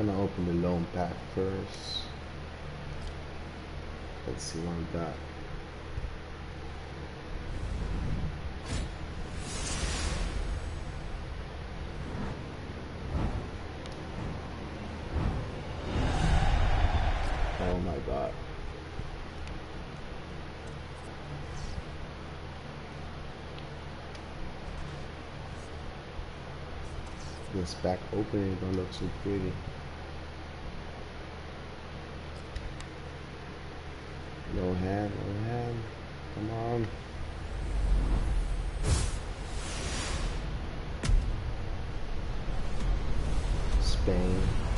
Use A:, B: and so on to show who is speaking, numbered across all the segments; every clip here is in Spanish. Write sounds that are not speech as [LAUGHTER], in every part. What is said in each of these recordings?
A: I'm gonna open the loan pack first. Let's see what we got. Oh my god. This back opening don't look so pretty. No hand, no hand. Come on. Spain.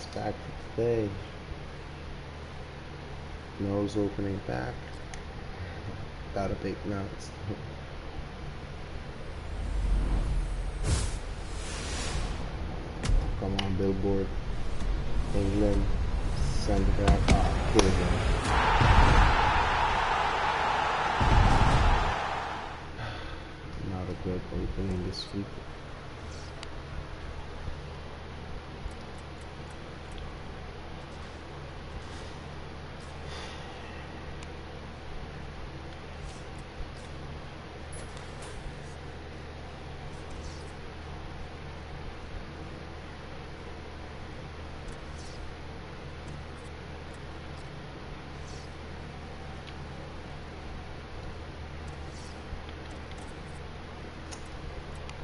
A: Alright, last pack for today. Nose opening back. Got a big nose. Come on, Billboard. England. Send it back. Ah, here we. Not a good opening this week.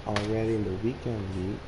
A: Already in the weekend league.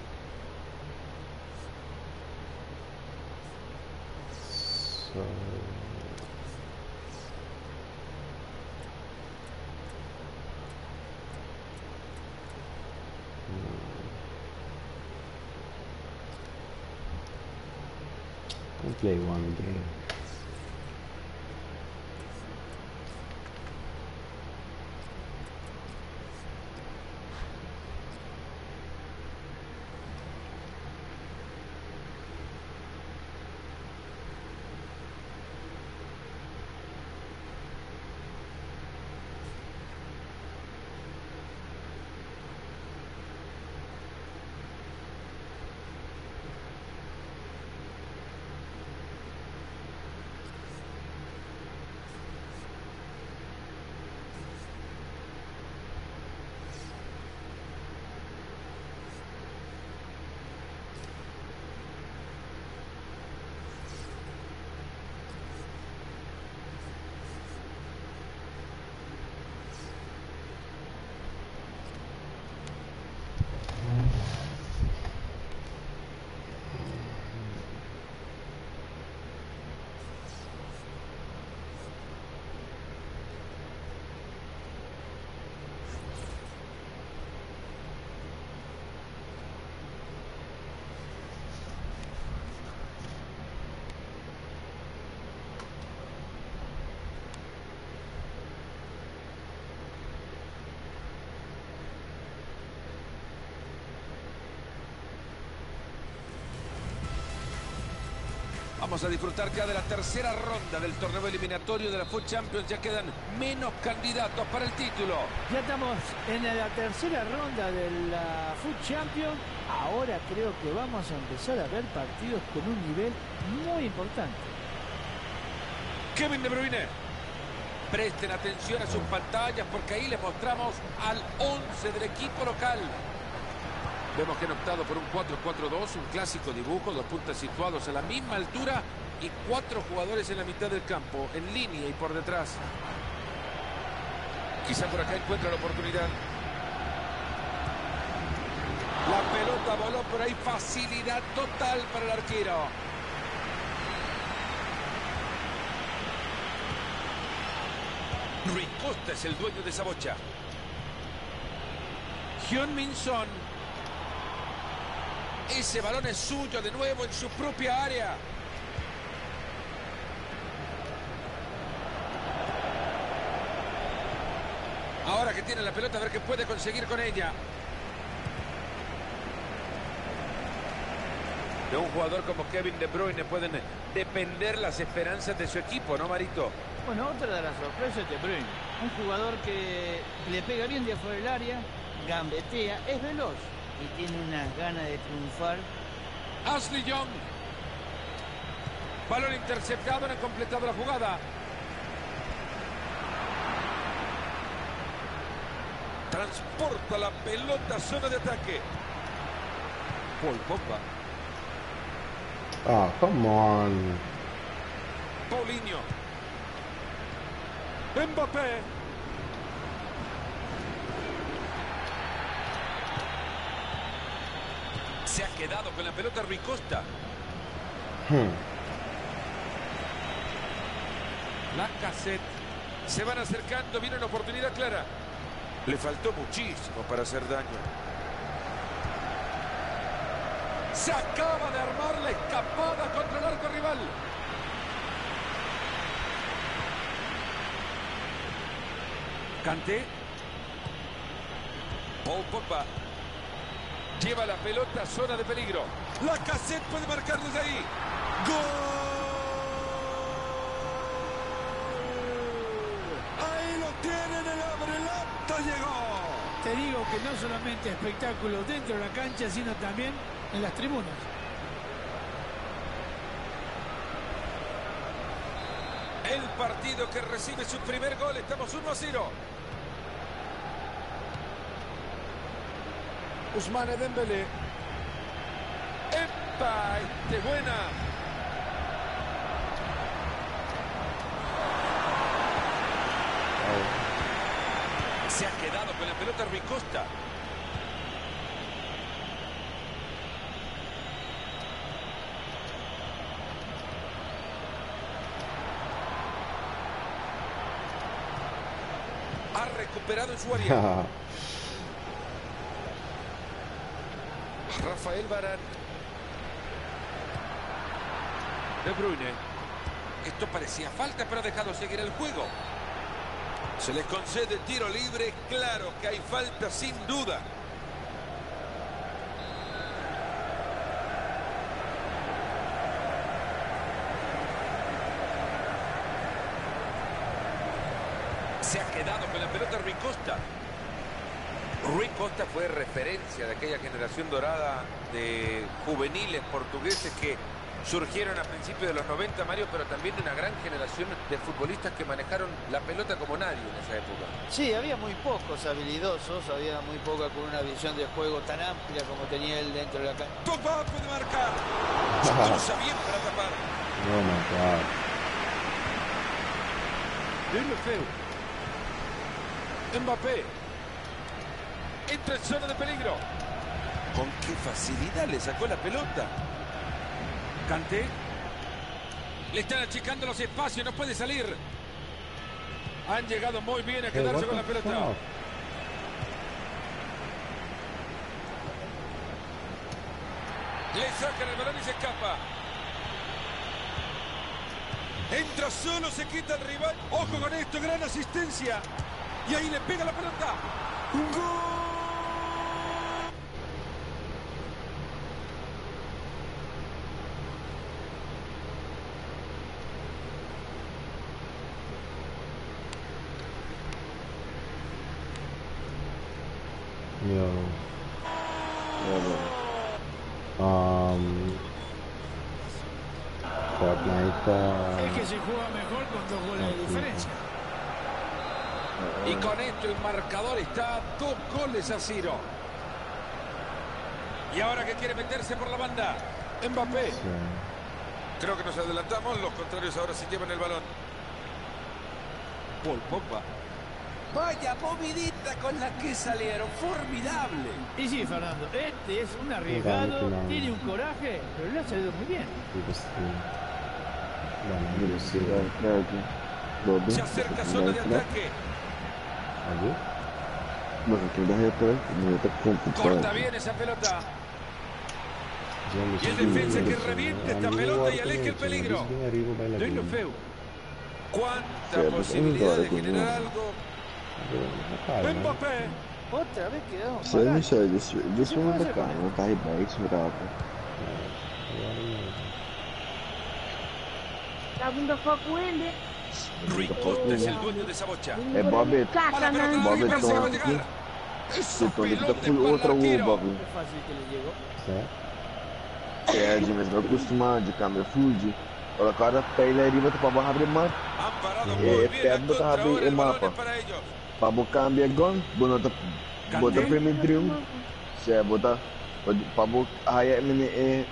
B: Vamos a disfrutar ya de la tercera ronda del torneo eliminatorio de la Foot Champions. Ya quedan menos candidatos para el título.
C: Ya estamos en la tercera ronda de la Foot Champions. Ahora creo que vamos a empezar a ver partidos con un nivel muy importante.
B: Kevin De Bruyne. Presten atención a sus pantallas porque ahí les mostramos al 11 del equipo local. Vemos que han optado por un 4-4-2, un clásico dibujo, dos puntas situados a la misma altura y cuatro jugadores en la mitad del campo, en línea y por detrás. Quizá por acá encuentra la oportunidad. La pelota voló por ahí, facilidad total para el arquero. Rui Costa es el dueño de esa bocha. Hyun Min Son ese balón es suyo de nuevo en su propia área. Ahora que tiene la pelota, a ver qué puede conseguir con ella. De un jugador como Kevin De Bruyne pueden depender las esperanzas de su equipo, ¿no, Marito?
C: Bueno, otra de las sorpresas de Bruyne. Un jugador que le pega bien de afuera del área, gambetea, es veloz y tiene unas ganas de triunfar.
B: Ashley Young. Balón interceptado, no ha completado la jugada. Transporta la pelota a zona de ataque. Paul Pogba.
A: Oh, come on.
B: Paulinho. Mbappé. Se ha quedado con la pelota Rui Costa.
A: Hmm.
B: La cassette. Se van acercando, viene una oportunidad clara. Le faltó muchísimo para hacer daño. Se acaba de armar la escapada contra el arco rival. Canté. Paul Pogba. Lleva la pelota a zona de peligro. La cassette puede marcar desde ahí. ¡Gol! Ahí lo tienen, el abrelato llegó.
C: Te digo que no solamente espectáculo dentro de la cancha, sino también en las tribunas.
B: El partido que recibe su primer gol. Estamos 1 a 0. Usmane Dembélé. ¡Epa! ¡Este buena!
A: Oh.
B: Se ha quedado con la pelota Rui Costa. Ha recuperado en su área. Rafael Varane. De Bruyne. Esto parecía falta, pero ha dejado seguir el juego. Se les concede tiro libre. Claro que hay falta, sin duda. Se ha quedado con la pelota Rui Costa. Rui Costa fue referencia de aquella generación dorada de juveniles portugueses que surgieron a principios de los 90, Mario, pero también de una gran generación de futbolistas que manejaron la pelota como nadie en esa época.
D: Sí, había muy pocos habilidosos, había muy poca con una visión de juego tan amplia como tenía él dentro de la cancha.
B: Pogba puede marcar. Se cruza bien para tapar.
A: God.
B: Deulofeu. Mbappé. Entra en zona de peligro. Con qué facilidad le sacó la pelota. Canté. Le están achicando los espacios, no puede salir. Han llegado muy bien a
A: Hey,
B: quedarse con la pelota. Le sacan el balón y se escapa. Entra solo, se quita el rival. Ojo con esto, gran asistencia. Y ahí le pega la pelota. ¡Un gol!
A: Yo. Um, Fortnite. uh,
C: Es que se juega mejor con dos goles de diferencia.
B: Y con esto el marcador está a dos goles a cero. Y ahora que quiere meterse por la banda, Mbappé.
A: sí.
B: Creo que nos adelantamos, los contrarios ahora sí llevan el balón. Paul Pogba. Vaya movidita con la que salieron, formidable.
C: Y sí, Fernando, este es un arriesgado, tiene un coraje, pero le ha salido muy bien.
A: Bueno,
E: Mira, se vai Fred. Bobe.
B: Se acerca zona de ataque.
A: ali.
E: Mas aquele da reta, reta
B: Corta
E: complicado.
B: bien esa pelota.
A: James
B: Y el
A: Rodriguez,
B: defensa que
A: assim,
B: reviente esta
A: ali
B: pelota y
A: o
B: aleje el
A: Arthur
B: peligro.
A: James bem arriba, vai lá
B: Luis
A: dentro.
B: Lofeu. ¿Cuánta
E: Sí, pues,
B: posibilidad de
E: un gol,
B: generar
E: un
B: algo?
A: Rapaz, né?
B: Mbappé.
C: Otra vez quedamos
E: Isso aí,
C: parados.
E: Michel, desse, desse mundo, cara. Não tá rebaixo, bravo.
A: Agora
F: La bunda fa quelle.
B: Rui Costa es el dueño de esa bocha.
E: É Bob.
B: Para la pelota
E: Bob
B: larga, parece que va a
E: Tom
B: llegar.
E: aqui.
B: Esa
E: Então ele tá
B: pelota
E: por outra
B: para el
E: rua,
B: tiro.
E: Bob.
C: Es fácil que le llegó.
A: Certo?
E: É, de mas vai acostumar de câmera food. Olha, cara, pele ali, vai pra barra abrir mais.
B: Han parado
E: Eh,
B: muy bien la
E: Pedro
B: contra,
E: Javi
B: ahora el
E: y
B: balón
E: Mapa.
B: es para ellos.
E: Pra botar cambia gun, bota bota primeiro trio. Se é botar pra botar aí é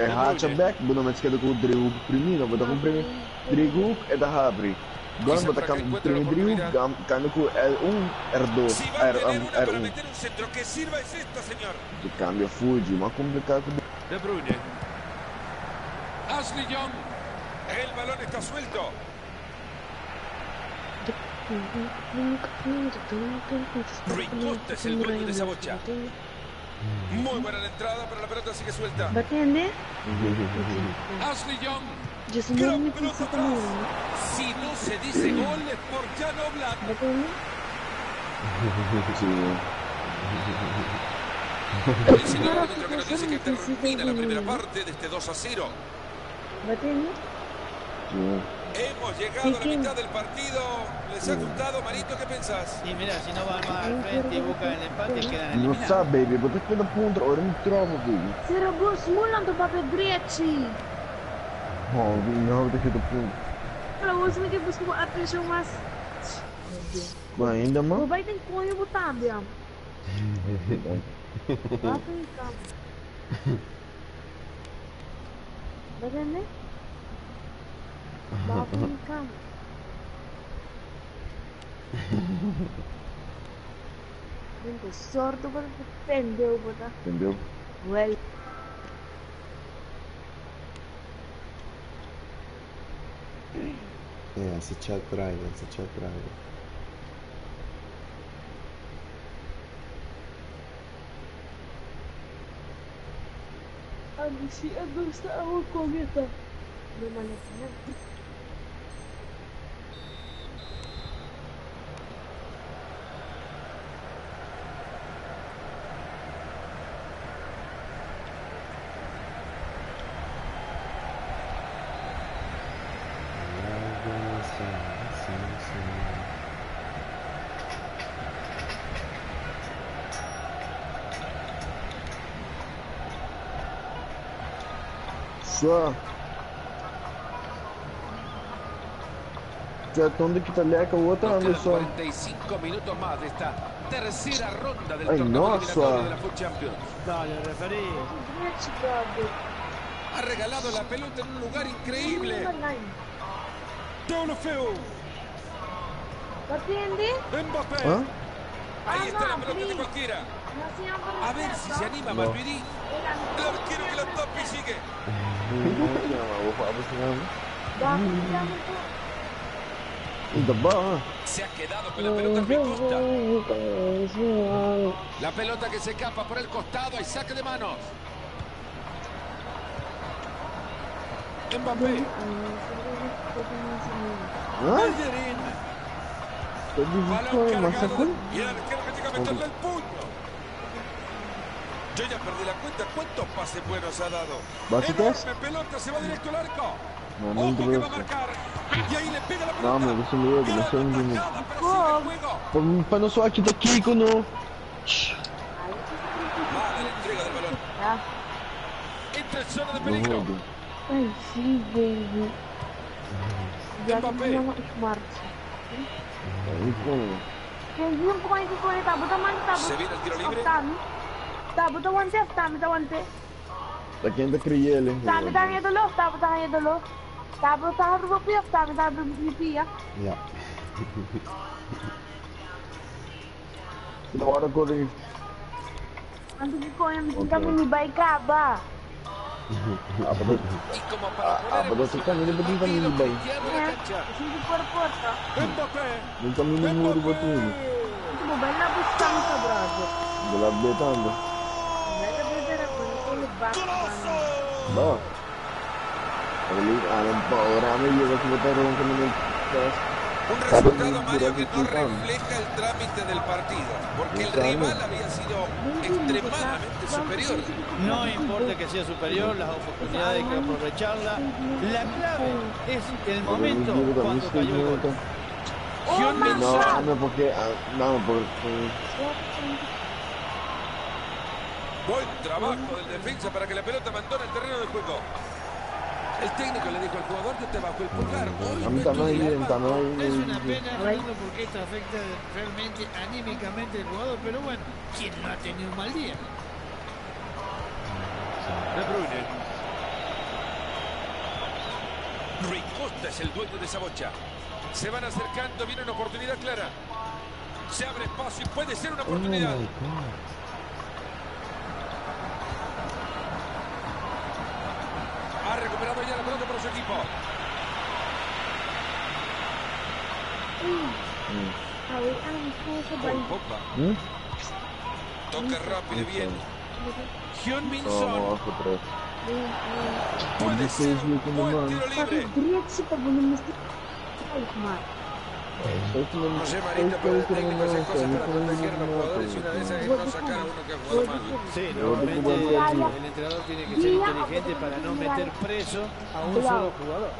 E: mini é é hatchback, bota mais esquerda com o drill primeiro, bota com primeiro drill é da abre. Gun
B: Quizá
E: bota
B: para que
E: com
B: encuentre la
E: primeiro drill,
B: oportunidad.
E: cambia com L1, R2,
B: Si va a
E: R,
B: tener una para
E: R1.
B: meter un centro, que sirva es esta, señor.
E: De cambia food, mas complicado com
B: De Bruyne. Ashley Young. El balón está suelto. Rui Costa es el dueño de esa bocha. Muy buena la entrada, pero la pelota sigue suelta.
F: Batende?
B: Ashley Young.
F: Just
B: Gran
F: move me
B: pelota atrás. Si no se dice gol es por Jan Oblak.
F: Batende?
B: El señor árbitro que nos dice que termina la primera parte de este 2 a 0.
F: Batende?
B: Hemos llegado a la mitad del partido. ¿Les ha gustado, Marito? ¿Qué pensás?
C: Y mirá, si no van más al frente y buscan el empate, quedan
E: Não
C: eliminados.
E: sabe, baby, bota esquerda contra, ora baby.
F: Sera bos mulan to pape greci.
E: Oh, não, bota esquerda contra.
F: Para você que busca [LAUGHS] a Mas
E: ainda, mano.
F: vai botar, Biam. Em campo. Babuca. Muito sorte, agora pendeu, bota.
E: Pendeu?
F: Well.
A: É, essa te atrai, essa te atrai.
F: Alicia não está a
A: correta. Meu maleta, né?
E: Só. Já estão daqui tá leca, o outro
B: Nos
E: anda
B: quedan
E: só.
B: 45 minutos más de esta tercera ronda del
E: Ay,
B: torneo
E: no,
B: eliminatorio
E: Suá.
B: de la Food Champions.
C: Dale, referí.
B: Ha regalado la pelota en un lugar increíble.
F: Batende?
B: Mbappé.
E: Hã?
B: Ahí
F: Ah,
B: está la
F: no,
B: pelota de cualquiera. A ver si se anima Matuidi. El arquero que la y sigue. Se ha quedado con la pelota Rui Costa. La pelota que se escapa por el costado. Hay saque de manos. Mbappé. Y el arquero que llega. Yo ya perdí la cuenta. ¿Cuántos pases buenos ha dado?
E: Básicas?
B: Enorme pelota. Se va directo al arco.
E: Não, não
B: Ojo que va a marcar. Y ahí le pega la pelota.
E: Você me Kiko.
B: Mala la entrega del balón.
F: Ya.
B: Entra en zona de
E: No
B: peligro.
F: Ay, sí, baby. Ya.
E: Aí como?
B: Se viene el tiro libre.
F: Stop το one step, stop το one
E: step. Τα κέντα κρυγέλε. Stop
F: ήταν για το λόγο, stop ήταν για το λόγο. Stop το ανθρωπία,
E: stop ήταν το πληθία. Yeah.
F: Orang kori. Antu kiko kita punya baik apa?
E: apa tuh? apa
B: tuh
E: sih kan
B: ini penting kan baik.
F: Sini
E: por porta. Bukan minum murni betul.
F: Itu
E: bela bukan kau berapa? Bela betul. Bertarung kami ng tas.
B: Un resultado, Mario, que no refleja el trámite del partido, porque el rival había sido extremadamente superior.
D: No importa que sea superior, las oportunidades hay que aprovecharlas. La clave es el momento cuando cayó el gol.
E: No, no, porque, ah, no, porque,
B: Buen trabajo del defensa para que la pelota abandone el terreno de juego. El técnico le dijo al jugador que te bajo el pulgar. Hoy
E: a mí
B: no
E: también, no
C: Es una pena, Fernando, porque esto afecta realmente anímicamente al jugador, pero bueno, ¿quién no ha tenido un mal día?
B: De Bruyne. Rui Costa es el dueño de esa bocha. Se van acercando, viene una oportunidad clara. Se abre espacio y puede ser una oportunidad. Ha equipo.
F: Puso ba?
B: Paul Pogba.
E: Hmm?
B: Toque rápido bien. Hyun Min Son. Puede ser un buen tiro libre. No sé, Marita, pero el técnico hace cosas para proteger a los jugadores y una de esas es no sacar a uno que ha jugado mal.
D: Sí, normalmente el entrenador tiene que ser inteligente para no meter preso a un solo jugador.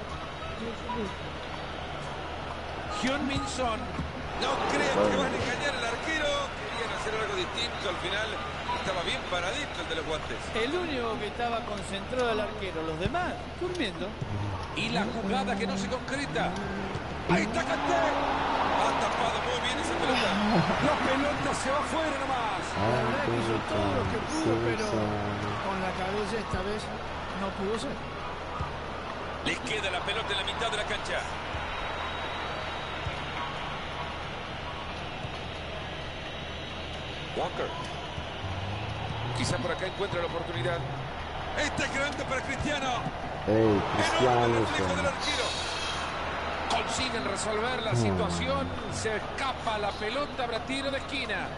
B: Hyun Min Son. No crean que van a engañar al arquero. Querían hacer algo distinto. Al final estaba bien paradito el de los guantes.
D: El único que estaba concentrado el arquero, los demás durmiendo.
B: Y la jugada que no se concreta. Ahí está Kanté. Ha tapado muy bien esa pelota. [LAUGHS] La pelota se va fuera nomás.
C: La verdad que hizo todo lo que pudo, pero con la cabeza esta vez no pudo ser.
B: Les queda la pelota en la mitad de la cancha. Walker. Quizá por acá encuentra la oportunidad. Este es grande para Cristiano. Enorme
A: Cristiano,
B: del arquero. Consiguen resolver la situación. Se escapa la pelota. Habrá tiro de esquina.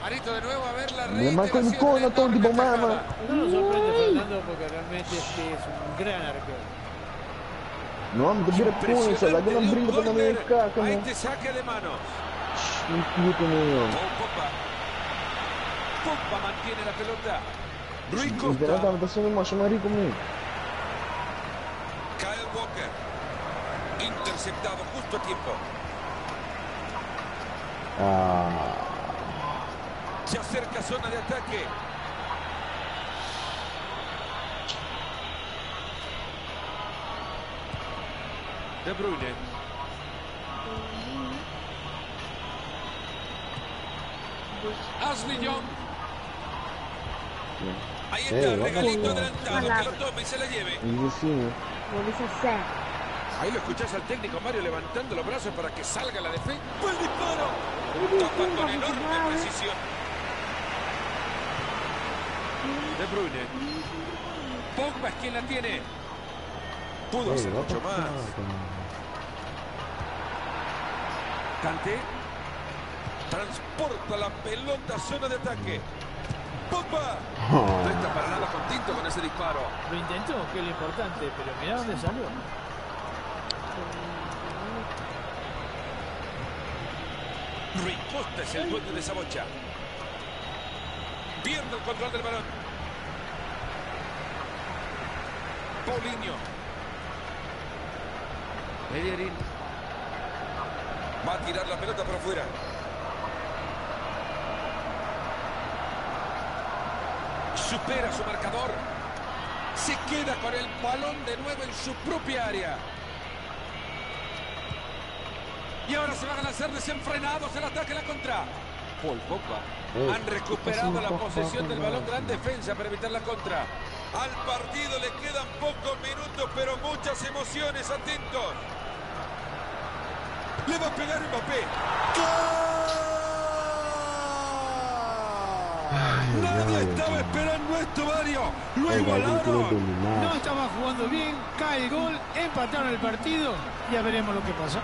B: Marito de nuevo a ver la
E: Me marcó el cono,
B: tajada.
D: No nos sorprende Fernando porque realmente este es un gran arquero.
E: No, me vira punho, sei lá, que não brinca pra minha caca,
B: a
E: né?
B: este saque de
E: meu.
B: Paul Pogba. Pogba mantiene la pelota. Rui
E: O
B: Costa.
E: Fernando tá sendo macho marico, meu.
B: Kyle Walker. Interceptado justo a tiempo.
A: Ah,
B: Se acerca zona de ataque. De Bruyne. Ashley Young. Ahí está,
A: Eh,
B: regalito adelantado, que lo tome y se la lleve. Ahí lo escuchás al técnico Mario levantando los brazos para que salga la defensa. ¡Buen disparo! Tapa con enorme precisión. De Bruyne. Pogba es quien la tiene. Pudo hacer mucho más. Kanté. Transporta la pelota a zona de ataque. Pogba. No está para nada contento con ese disparo.
C: Lo intentó, que es lo importante, pero mirá dónde salió.
B: Rui Costa es el dueño de esa bocha. Pierde el control del balón. Paulinho. Bellerín. Va a tirar la pelota para afuera. Supera su marcador. Se queda con el balón de nuevo en su propia área. Y ahora se van a lanzar desenfrenados el ataque a la contra. Paul Pogba. Han recuperado la posesión del balón. Gran defensa para evitar la contra. Al partido le quedan pocos minutos, pero muchas emociones. Atentos. Le va a pegar Mbappé.
A: Ay,
B: Nadie
A: ay,
B: estaba
A: ay.
B: esperando esto, Mario. Lo igualaron.
C: No estaba jugando bien, cae el gol, empataron el partido, ya veremos lo que pasa.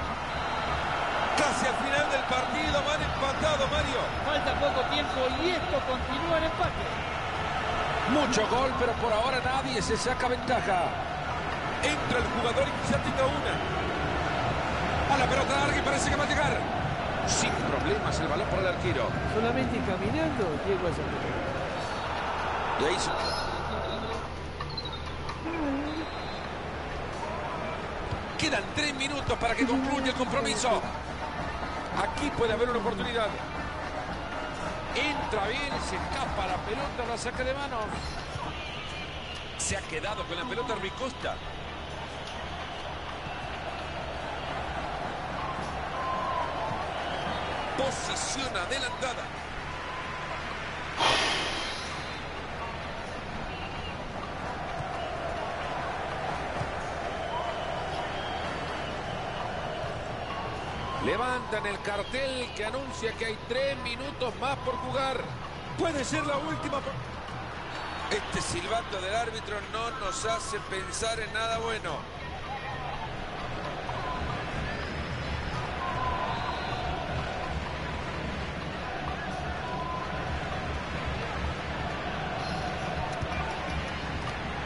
B: Casi al final del partido van empatados, Mario.
C: Falta poco tiempo y esto continúa en empate.
B: Mucho gol, pero por ahora nadie se saca ventaja. Entra el jugador y quizá tenga una. A la pelota larga y parece que va a llegar. Sin problemas el balón para el arquero.
C: Solamente caminando llegó a esa pelota.
B: Y ahí se... Quedan tres minutos para que concluya el compromiso. Aquí puede haber una oportunidad. Entra bien, se escapa la pelota, la saca de manos. Se ha quedado con la pelota Rui Costa. Posición adelantada. Levantan el cartel que anuncia que hay tres minutos más por jugar. Puede ser la última. Este silbato del árbitro no nos hace pensar en nada bueno.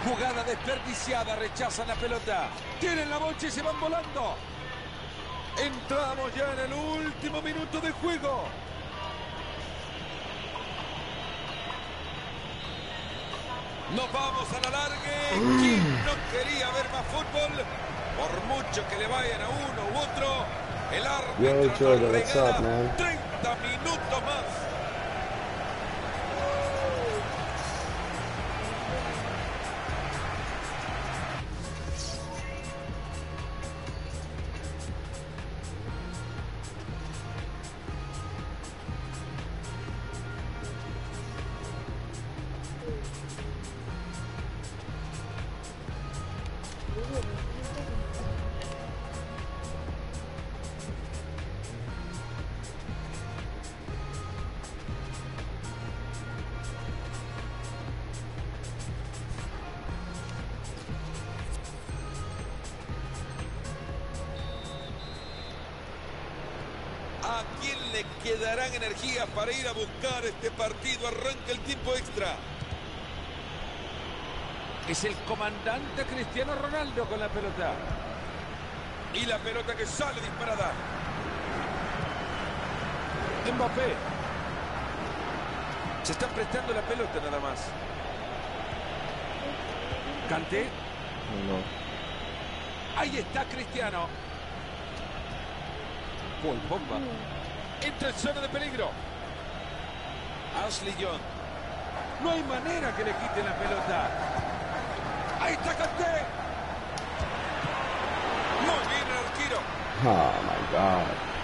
B: Jugada desperdiciada, rechazan la pelota. Tienen la bocha y se van volando. Entramos ya en el último minuto de juego. Nos vamos a la largue. ¿Quién no quería ver más fútbol? Por mucho que le vayan a uno u otro, el
A: Yo,
B: árbitro
A: Jordan,
B: nos
A: what's
B: regala
A: up, man?
B: 30 minutos más. Quién le quedarán energías para ir a buscar este partido? Arranca el tiempo extra. Es el comandante Cristiano Ronaldo con la pelota. Y la pelota que sale disparada. Mbappé. Se está prestando la pelota nada más. Canté.
E: No.
B: Ahí está Cristiano. Paul Pogba. Entra en zona de peligro. Ashley Young. No hay manera que le quiten la pelota. Ahí está Kanté. Muy bien el arquero.
A: Oh my God.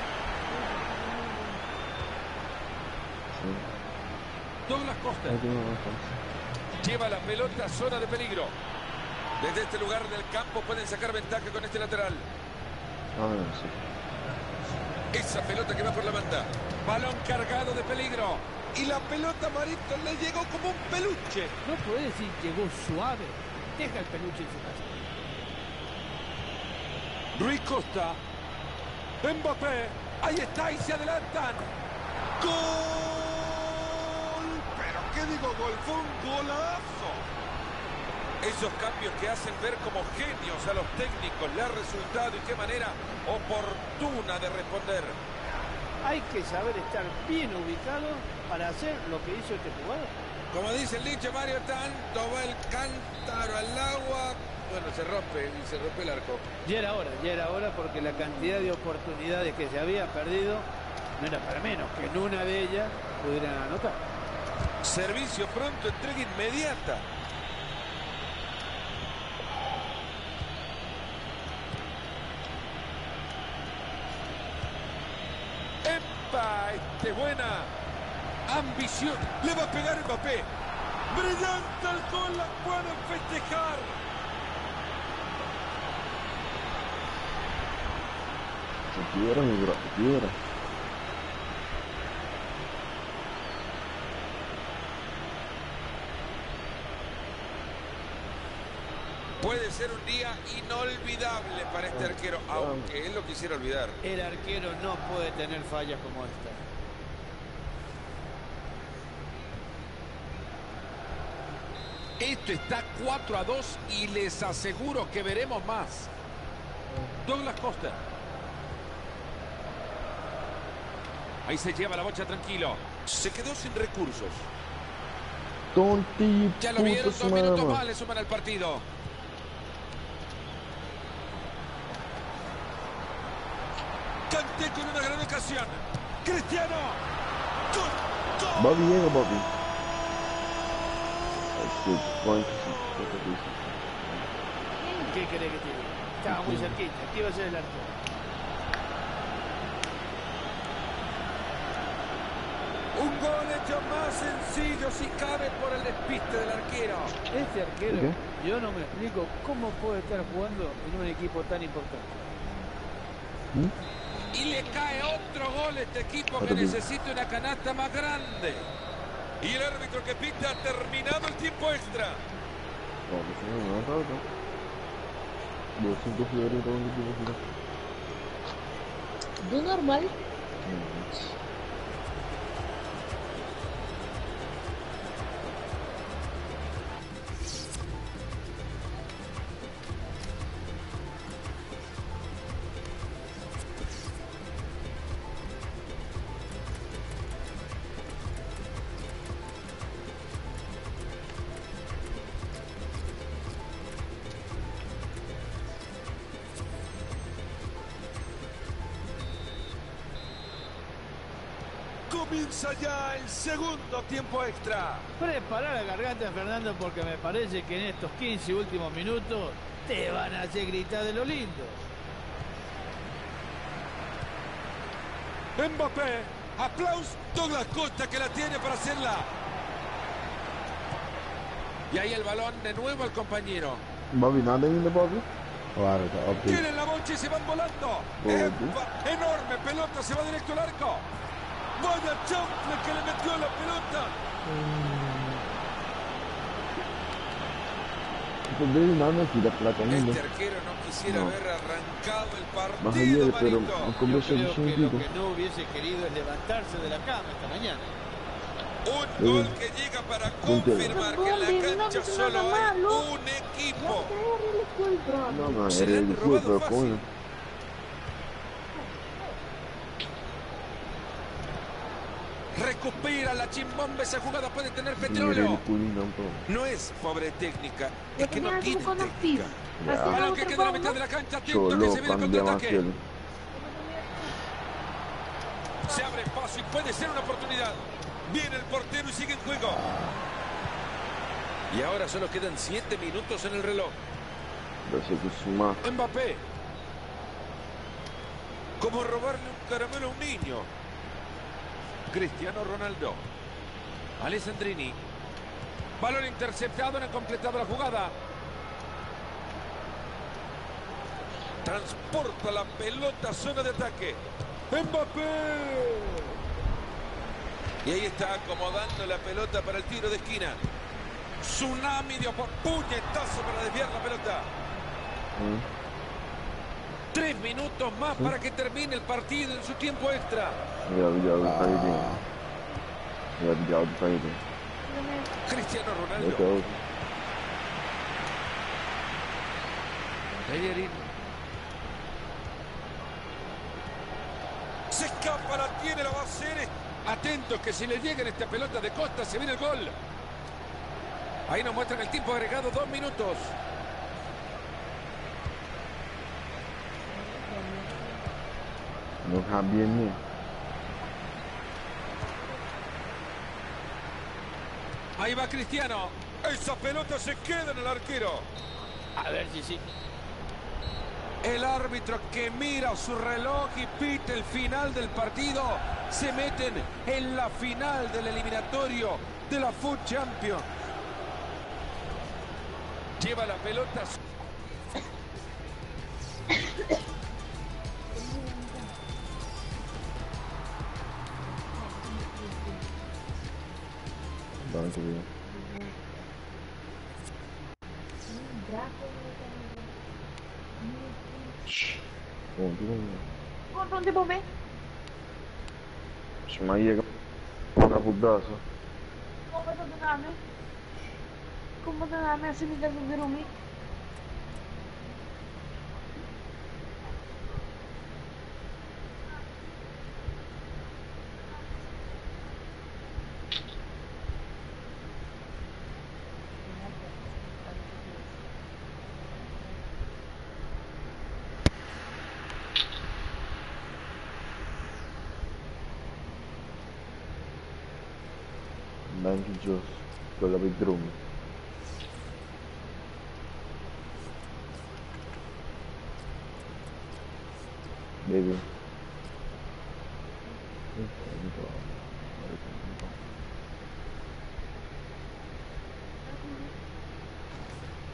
B: Douglas Costa. Lleva la pelota a zona de peligro. Desde este lugar del campo pueden sacar ventaja con este lateral.
E: Ah, sí.
B: Esa pelota que va por la banda. Balón cargado de peligro. Y la pelota Marito le llegó como un peluche.
C: No puede decir llegó suave. Deja el peluche en su casa.
B: Rui Costa. Mbappé. Ahí está y se adelantan. ¡Gol! Pero qué digo gol, fue un golazo. Esos cambios que hacen ver como genios a los técnicos le ha resultado y qué manera oportuna de responder.
C: Hay que saber estar bien ubicado para hacer lo que hizo este jugador.
B: Como dice el dicho Mario, tanto va el cántaro al agua. Bueno, se rompe y se rompe el arco.
C: Ya era hora, ya era hora porque la cantidad de oportunidades que se había perdido no era para menos que en una de ellas pudieran anotar.
B: Servicio pronto, entrega inmediata. ¡Epa! Este buena ambición. Le va a pegar Mbappé. Brillante el gol, la pueden festejar.
E: Se mi bro, se quiera.
B: Puede ser un día inolvidable para este arquero, aunque él lo quisiera olvidar.
D: El arquero no puede tener fallas como esta.
B: Esto está 4 a 2 y les aseguro que veremos más. Douglas Costa. Ahí se lleva la bocha tranquilo. Se quedó sin recursos.
E: Tonti,
B: Ya lo vieron,
E: putos,
B: dos minutos más le suman al partido. Canté con una gran ocasión. Cristiano. Gol, gol.
E: Bobby llega, Bobby. Que.
C: ¿Qué querés que te diga? Estaba muy cerquita. ¿Qué iba a ser el arquero?
B: Un gol hecho más sencillo si cabe por el despiste del arquero.
C: Este arquero,
E: ¿Qué?
C: yo no me explico cómo puede estar jugando en un equipo tan importante.
B: Y le cae otro gol a este equipo que necesita una canasta más grande. Y el árbitro que pita ha terminado el tiempo extra.
E: No, pues
B: Comienza ya el segundo tiempo extra.
C: Prepara la garganta, Fernando, porque me parece que en estos 15 últimos minutos te van a hacer gritar de lo lindo.
B: Mbappé. Aplausos. Douglas Costa que la tiene para hacerla. Y ahí el balón de nuevo al compañero.
E: Bobby, nada in the Bobby?
A: Guarda, update.
B: Tienen la bocha y se van volando. Enorme pelota, se va directo al arco. Vaya chanfle que le metió la pelota.
E: Poder nada aqui da placa ainda.
B: Este arquero no quisiera
E: No.
B: haber arrancado el partido,
E: ayer, pero
B: Marito.
E: no
D: Yo creo que lo que no hubiese querido es levantarse de la cama esta mañana.
B: Un gol que llega para confirmar que en la cancha solo hay un equipo.
E: Não, não,
B: Se
E: era
B: le
E: cunha.
B: Recupera la chimbomba, esa jugada puede tener petróleo. No es pobre técnica, es que no tiene técnica. Balón
F: me
B: que queda la mitad de la cancha, atento que se viene contraataque.
E: ele.
B: Se abre espacio y puede ser una oportunidad. Viene el portero y sigue en juego. Y ahora solo quedan 7 minutos en el reloj. Mbappé. Como robarle un caramelo a un niño. Cristiano Ronaldo. Alessandrini. Balón interceptado, no han completado la jugada. Transporta la pelota a zona de ataque. Mbappé. Y ahí está acomodando la pelota para el tiro de esquina. Tsunami de puñetazo para desviar la pelota.
E: Hum.
B: Tres minutos más para que termine el partido en su tiempo extra. Cristiano Ronaldo. Se escapa, la tiene, la va a hacer. Atentos que si le llegan esta pelota de Costa se viene el gol. Ahí nos muestran el tiempo agregado, dos minutos.
E: No rabinho mesmo.
B: Ahí va Cristiano. Esa pelota se queda en el arquero.
D: A ver si sí.
B: El árbitro que mira su reloj y pita el final del partido. Se meten en la final del eliminatorio de la Food Champions. Lleva la pelota.
F: बताने के
E: लिए कौन कौन से Bombay
F: Smaia Copa do Name. Copa do Name, assim me devolveram o
E: mico. Jos. Quella per drum. Baby.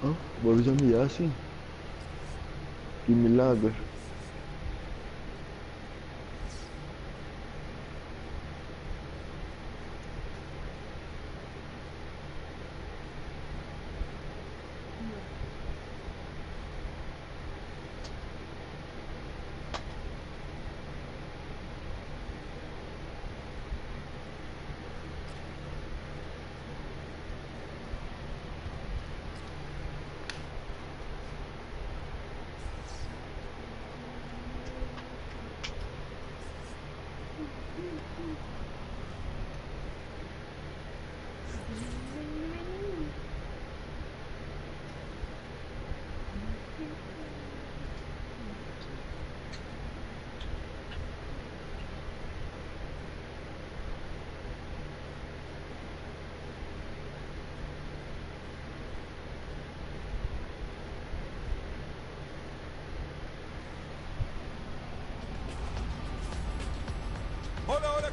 E: Ah, bir Yasin. Bir milagre.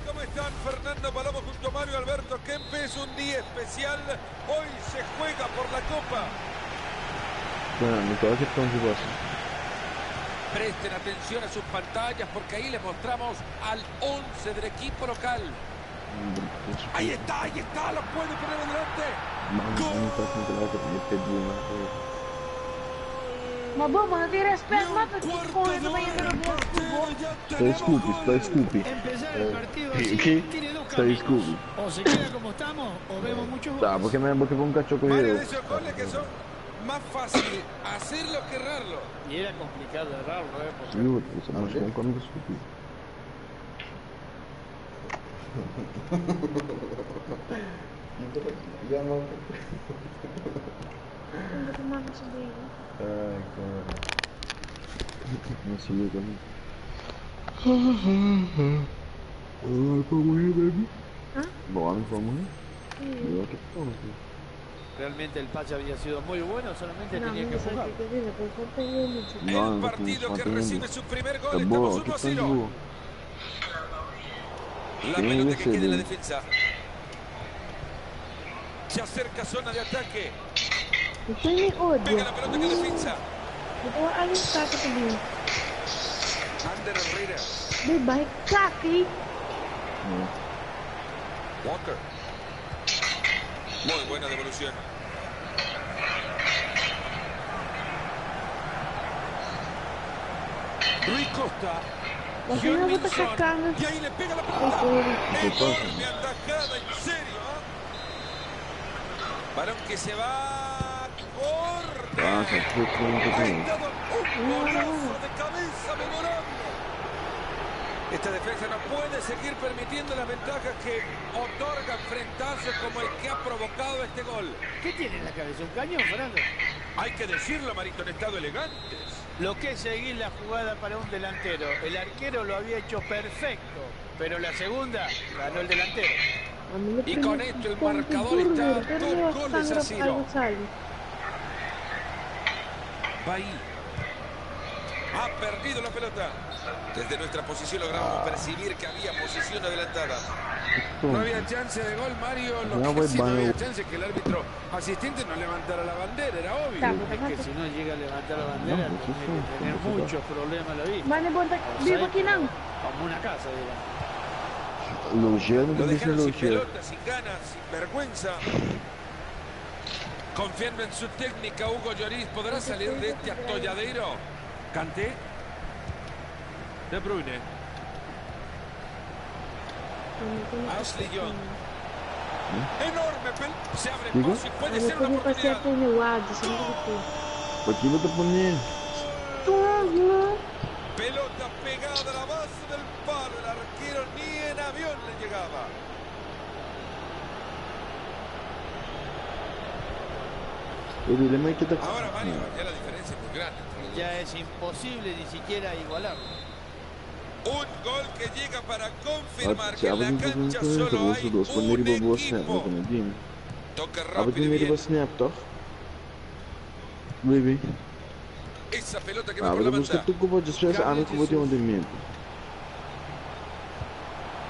B: ¿Cómo están? Fernando Palomo junto a Mario Alberto Kempes. Un día especial. Hoy se juega por la Copa.
E: Bueno, mi cosa es con su cosa.
B: Presten atención a sus pantallas porque ahí les mostramos al 11 del equipo local. Ahí está, ahí está, lo puede poner adelante.
E: Mamma
F: Ma boh, ma non ti rispetto, ma perché come non vai a vedere il
E: Stai scupi, stai scupi.
C: Empezar el partido
E: ¿qué- Stai scupi.
C: O se queda como estamos o vemos muchos goles.
E: perché me perché fa un caccio con
B: Varios
E: io.
B: de esos goles que son más fácil hacerlo que errarlo.
D: Y era complicado errarlo, ¿eh? Porque
E: sono un [LAUGHS] [LAUGHS] comico stupido. Non si vede lì. Oh, for me, baby. Me. Cosa?
D: realmente el pase había sido muy bueno, solamente tenía que jugar.
E: No,
B: el
E: no,
B: partido
E: no,
B: que
E: no,
B: recibe
E: no.
B: su primer gol. Estamos
E: buono,
B: 1
E: che
B: a
E: sta
B: 0.
E: giù.
B: La pelota que queda en la
E: de-
B: defensa. Se acerca zona de ataque.
F: Me
B: Pega
F: odia.
B: la pelota que defensa.
F: Eu vou alistar aqui também.
B: Ander Herrera.
F: Bem, vai, caca, hein?
B: Walker. Muy buena devolución. Rui Costa. Hyun-Min
F: tacar
B: Son.
F: cacanga.
B: Y ahí le pega la pelota. Enorme atajada, en serio. ¿ah? Balón que se va. Corre.
E: Se fue con un
B: Ha
E: pochino.
B: estado un golazo de cabeza memorable. Esta defensa no puede seguir permitiendo las ventajas que otorgan frentazos como el que ha provocado este gol.
D: ¿Qué tiene en la cabeza? ¿Un cañón, Fernando?
B: Hay que decirlo, Marito, en estado elegantes.
D: Lo que es seguir la jugada para un delantero. El arquero lo había hecho perfecto, pero la segunda ganó el delantero.
B: Y con esto el marcador está a dos goles a cero. Va ahí. Ha perdido la pelota. Desde nuestra posición logramos percibir que había posición adelantada. No había chance de gol, Mario. Lo
E: No,
B: que sí no
E: Mario.
B: había chance que el árbitro asistente no levantara la bandera, era obvio.
C: Es que si no llega a levantar la bandera,
E: No, pues
C: tiene que tener muchos problemas la vida.
F: Mane bonta vivo não.
C: Como una casa, digamos.
B: Lo dejaron sin pelota, sin ganas, sin vergüenza. Confiando en su técnica, Hugo Lloris podrá salir de este atolladero. Canté. De Bruyne. Ashley Young. Enorme pel- Se abre
E: Digo?
B: paso y puede ser una oportunidad.
E: eu tô pondo
F: Tudo.
B: Pelota pegada a la base del palo. El arquero ni en avión le llegaba.
E: El dilema hay que atacar.
B: Ahora Mario, ya la diferencia es muy grande.
D: Ya es imposible ni siquiera igualarlo.
B: Un gol que llega para confirmar que en la cancha solo hay un equipo. Toca rápido y bien.
E: Muy bien.
B: Esa pelota que va por la banda.
E: tu cubo después a mi cubo de hundimiento.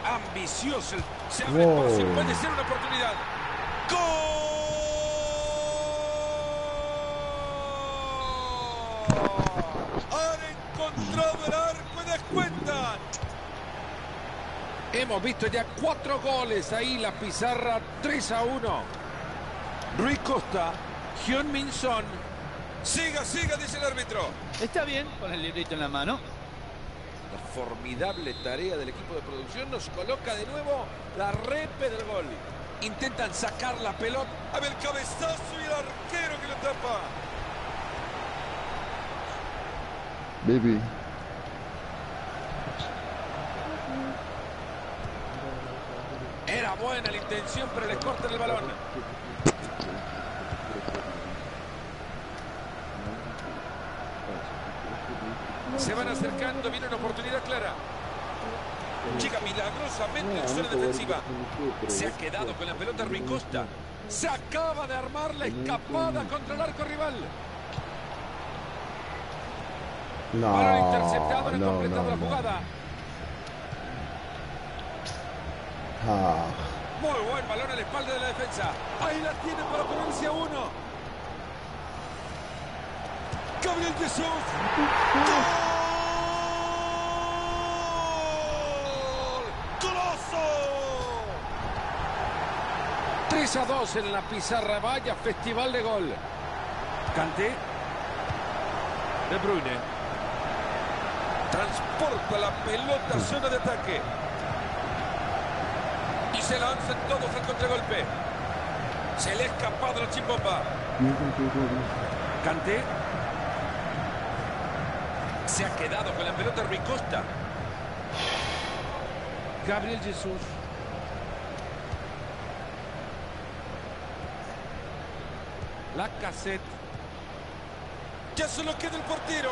B: Ambicioso. Se abre
A: el
B: pase. Puede ser una oportunidad. ¡Gol! Encontrado el arco y descuentan. Hemos visto ya cuatro goles ahí, la pizarra 3 a 1. Rui Costa, Hyun Min Son. Siga, siga, dice el árbitro.
D: Está bien con el librito en la mano.
B: La formidable tarea del equipo de producción nos coloca de nuevo la repe del gol. Intentan sacar la pelota. A ver el cabezazo y el arquero que lo tapa. Era buena la intención, pero le cortan el balón. Se van acercando, viene una oportunidad clara. Llega milagrosamente en zona defensiva. Se ha quedado con la pelota Rui Costa. Se acaba de armar la escapada contra el arco rival.
A: No,
B: interceptado, no completado
A: no,
B: la jugada.
A: Ah,
B: Muy buen balón a la espalda de la defensa. Ahí la tiene para ponerse a uno. Gabriel Jesús. ¡Gol! ¡Goloso! 3 a 2 en la pizarra. Vaya festival de gol. Canté. De Bruyne. Transporta la pelota a zona de ataque. Y se lanzan todos al contragolpe. Se le ha escapado la chimbomba. Canté. Se ha quedado con la pelota Rui Costa. Gabriel Jesús. La cassette. Ya solo queda el portero.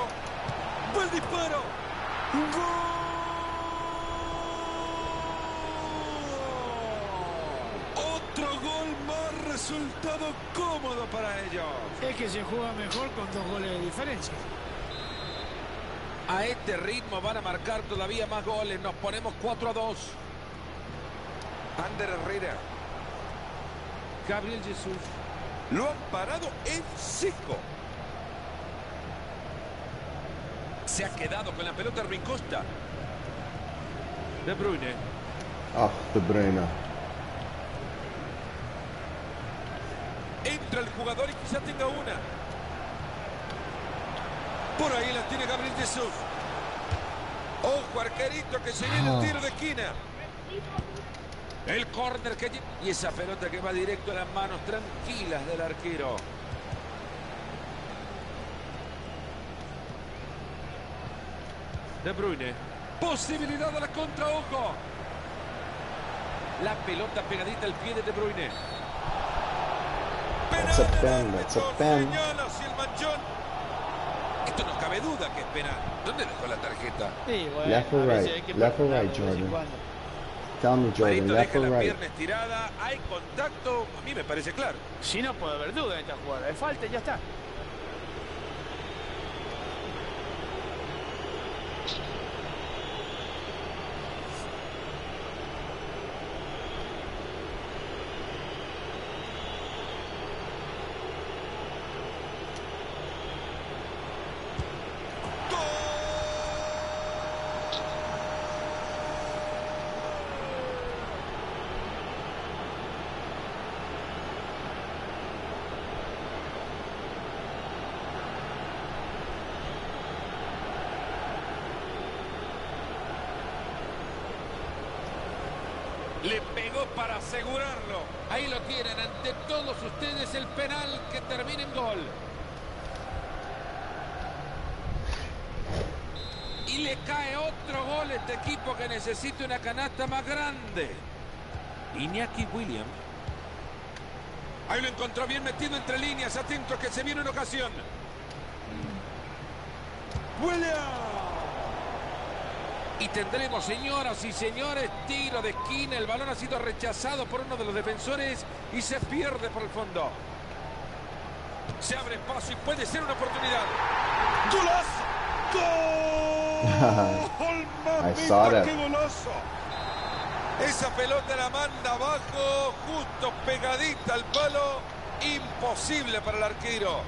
B: Buen disparo. ¡Gol! Otro gol más resultado cómodo para ellos.
C: Es que se juega mejor con dos goles de diferencia.
B: A este ritmo van a marcar todavía más goles. Nos ponemos 4 a 2. Ander Herrera. Gabriel Jesús. Lo han parado en seco. Se ha quedado con la pelota Rui Costa. De Bruyne.
A: ah, De Bruyne.
B: Entra el jugador y quizá tenga una. Por ahí la tiene Gabriel Jesús. Ojo, arquerito, que se viene el tiro de esquina. El córner que Y esa pelota que va directo a las manos tranquilas del arquero. De Bruyne. Posibilidad de la contra, ojo. La pelota pegadita al pie de De Bruyne.
A: That's a pen, that's a pen.
B: Esto no cabe duda que es penal. ¿Dónde dejó la tarjeta?
D: Sí, bueno,
A: Left or right? Left or right, Jordan? Tell me, Jordan,
B: Marito
A: left
B: deja
A: or
B: la
A: right?
B: pierna estirada, hay contacto, a mí me parece claro.
D: Si no puede haber duda en esta jugada. Es falta y ya está.
B: Le pegó para asegurarlo. Ahí lo tienen ante todos ustedes el penal que termina en Y le cae otro gol a este equipo que necesita una canasta más grande. Iñaki William. Ahí lo encontró bien metido entre líneas. Atento que se viene una ocasión. William. Y tendremos, señoras y señores, tiro de esquina. El balón ha sido rechazado por uno de los defensores y se pierde por el fondo. Se abre espacio y puede ser una oportunidad. ¡Golazo! [LAUGHS] ¡Gol!
A: That.
B: ¡Qué golazo! Esa pelota la manda abajo, justo pegadita al palo. Imposible para el arquero.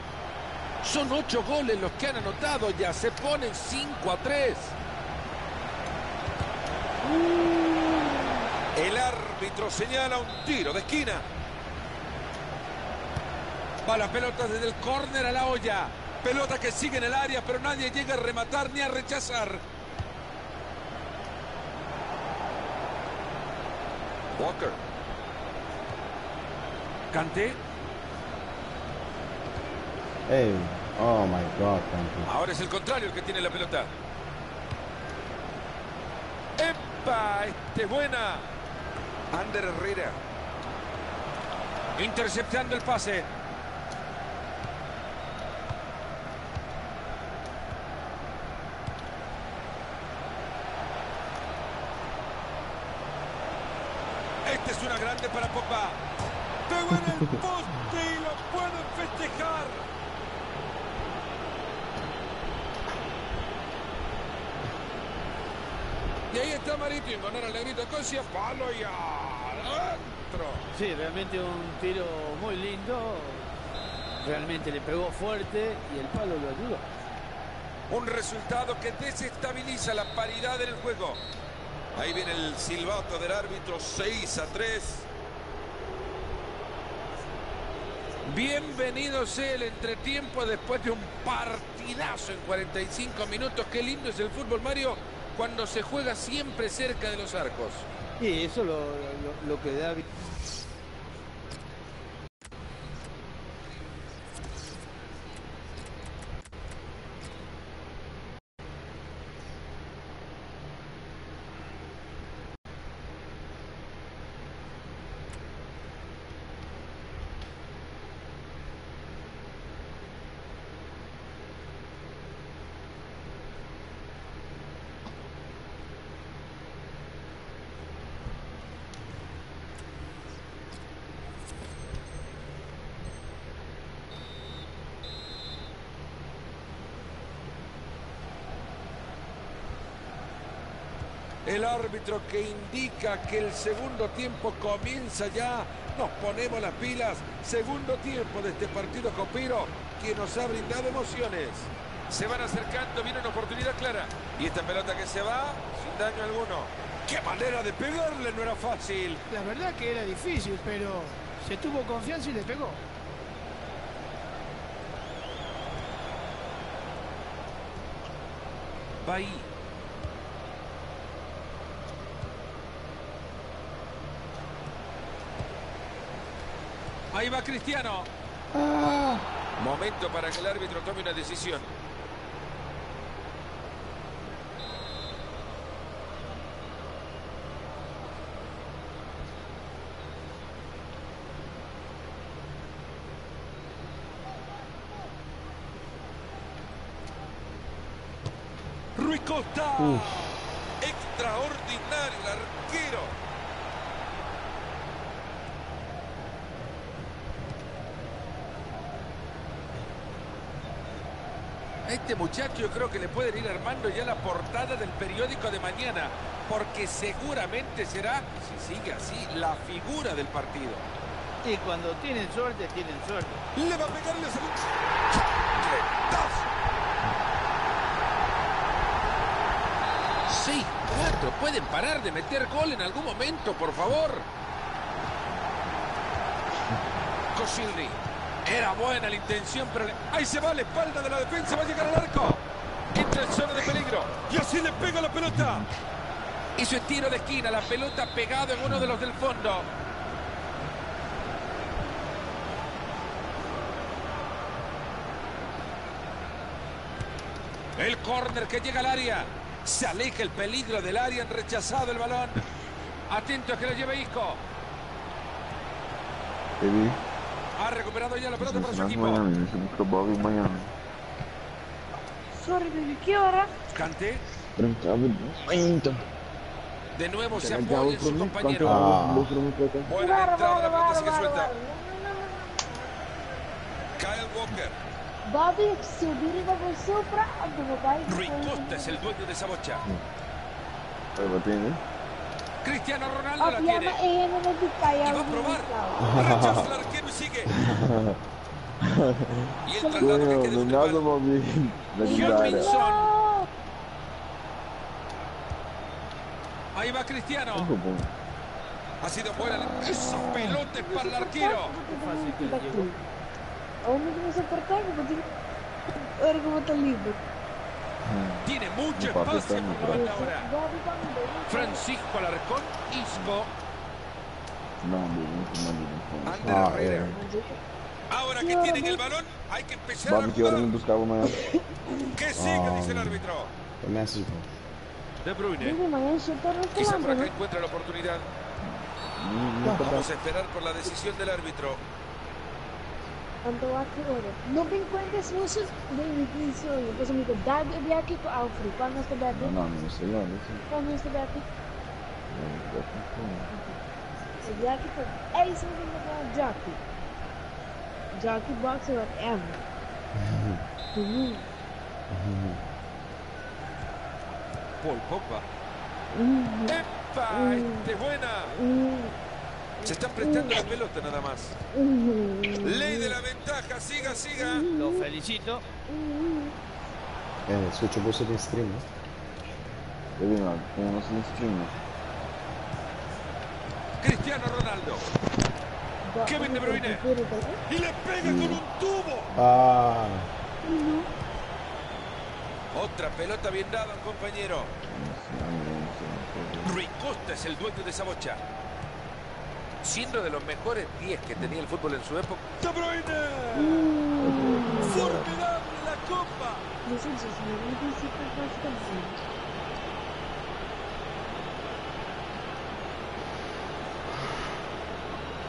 B: Son ocho goles los que han anotado. Ya se ponen 5 a 3. El árbitro señala un tiro de esquina. Va la pelota desde el córner a la olla. Pelota que sigue en el área, pero nadie llega a rematar ni a rechazar. Walker. Canté.
A: Hey, oh my God, Kanté.
B: Ahora es el contrario el que tiene la pelota. ¡Epa! Este es buena. Ander Herrera. Interceptando el pase. Este es una grande para Pogba. Pegó en el poste y lo pueden festejar. Y ahí está Marito Cosia, palo y adentro.
D: Sí, realmente un tiro muy lindo. Realmente le pegó fuerte y el palo lo ayudó.
B: Un resultado que desestabiliza la paridad en el juego. Ahí viene el silbato del árbitro, 6 a 3. Bienvenido sea el entretiempo después de un partidazo en 45 minutos. Qué lindo es el fútbol, Mario, cuando se juega siempre cerca de los arcos.
D: Y eso lo, lo- que da...
B: El árbitro que indica que el segundo tiempo comienza ya. Nos ponemos las pilas. Segundo tiempo de este partido copiro que nos ha brindado emociones. Se van acercando, viene una oportunidad clara. Y esta pelota que se va sin daño alguno. ¡Qué manera de pegarle! No era fácil.
C: La verdad que era difícil, pero se tuvo confianza y le pegó.
B: Va ahí. Va Cristiano. Momento para que el árbitro tome una decisión. Rui Costa. Extraordinario el arquero. A este muchacho yo creo que le pueden ir armando ya la portada del periódico de mañana, porque seguramente será, si sigue así, la figura del partido.
D: Y cuando tienen suerte, tienen suerte.
B: Le va a pegar el segundo. Seis, cuatro. Pueden parar de meter gol en algún momento, por favor. Cosildi. Era buena la intención, pero... le- Ahí se va a la espalda de la defensa, va a llegar al arco. Entra en zona de peligro. Y así le pega la pelota. Hizo el tiro de esquina, la pelota pegada en uno de los del fondo. El córner que llega al área. Se aleja el peligro del área, han rechazado el balón. Atento a que lo lleve Isco.
E: Baby,
B: recuperado ya la pelota para su equipo.
E: Miami, Probabil Miami.
F: Sorry baby, ¿qué hora?
E: Miami.
B: De nuevo se apoya en su compañero.
A: Ah.
B: Buena entrada, la pelota sigue suelta. Kyle Walker.
F: Bobby, se meu pai.
B: Rui Costa es el dueño de esa bocha. Cristiano Ronaldo la tiene. Y va a probar. Rechaza arquero y sigue. [LAUGHS] Y el traslado que queda.
E: Bobby. Legendaria.
B: Minson.
F: No.
B: Ahí va Cristiano. Ha sido buena. la- Esa pelota es para el arquero.
F: Aún no me soportar, porque ahora como está libre.
B: Tiene mucho espacio por la banda ahora. Francisco Alarcón. Isco.
E: Não, Bobby, não foi não.
B: Ander
A: Ah, eh.
B: Ahora que tienen el balón, hay que empezar a
E: Bobby que hora me
B: jugar.
E: buscava amanhã. [LAUGHS]
B: Que siga,
A: Ah.
B: dice el árbitro.
A: The message, bro.
B: De Bruyne.
F: No
B: Quizá por acá
F: falando,
B: encuentra la oportunidad.
E: Não, não tá
B: Vamos a esperar por la decisión del árbitro.
F: Não me encuentres muitos de inicio. Depois me digo, dá de aqui com Alfred. Quando nós estiver aqui,
E: Não, não não sei.
F: quando nós estiver aqui, se vier aqui, é isso que eu vou Jockey. Jockey boxer whatever. Uhum.
B: Paul Pogba.
F: Uhum.
B: ¡Epa! Este es buena.
F: Uhum.
B: Se están prestando la pelota nada más. Ley de la ventaja. Siga, siga.
D: Lo felicito.
A: Eh, switch over to the stream, no?
E: Nosso stream.
B: Cristiano Ronaldo. Kevin De Bruyne. Y le pega con un tubo.
A: Ah,
B: Otra pelota bien dada al compañero. Rui Costa es el dueño de esa bocha. Siendo de los mejores 10 que tenía el fútbol en su época. De Bruyne. Formidable la copa.
F: Deixa eu dizer, não tem se vai ficar dizendo.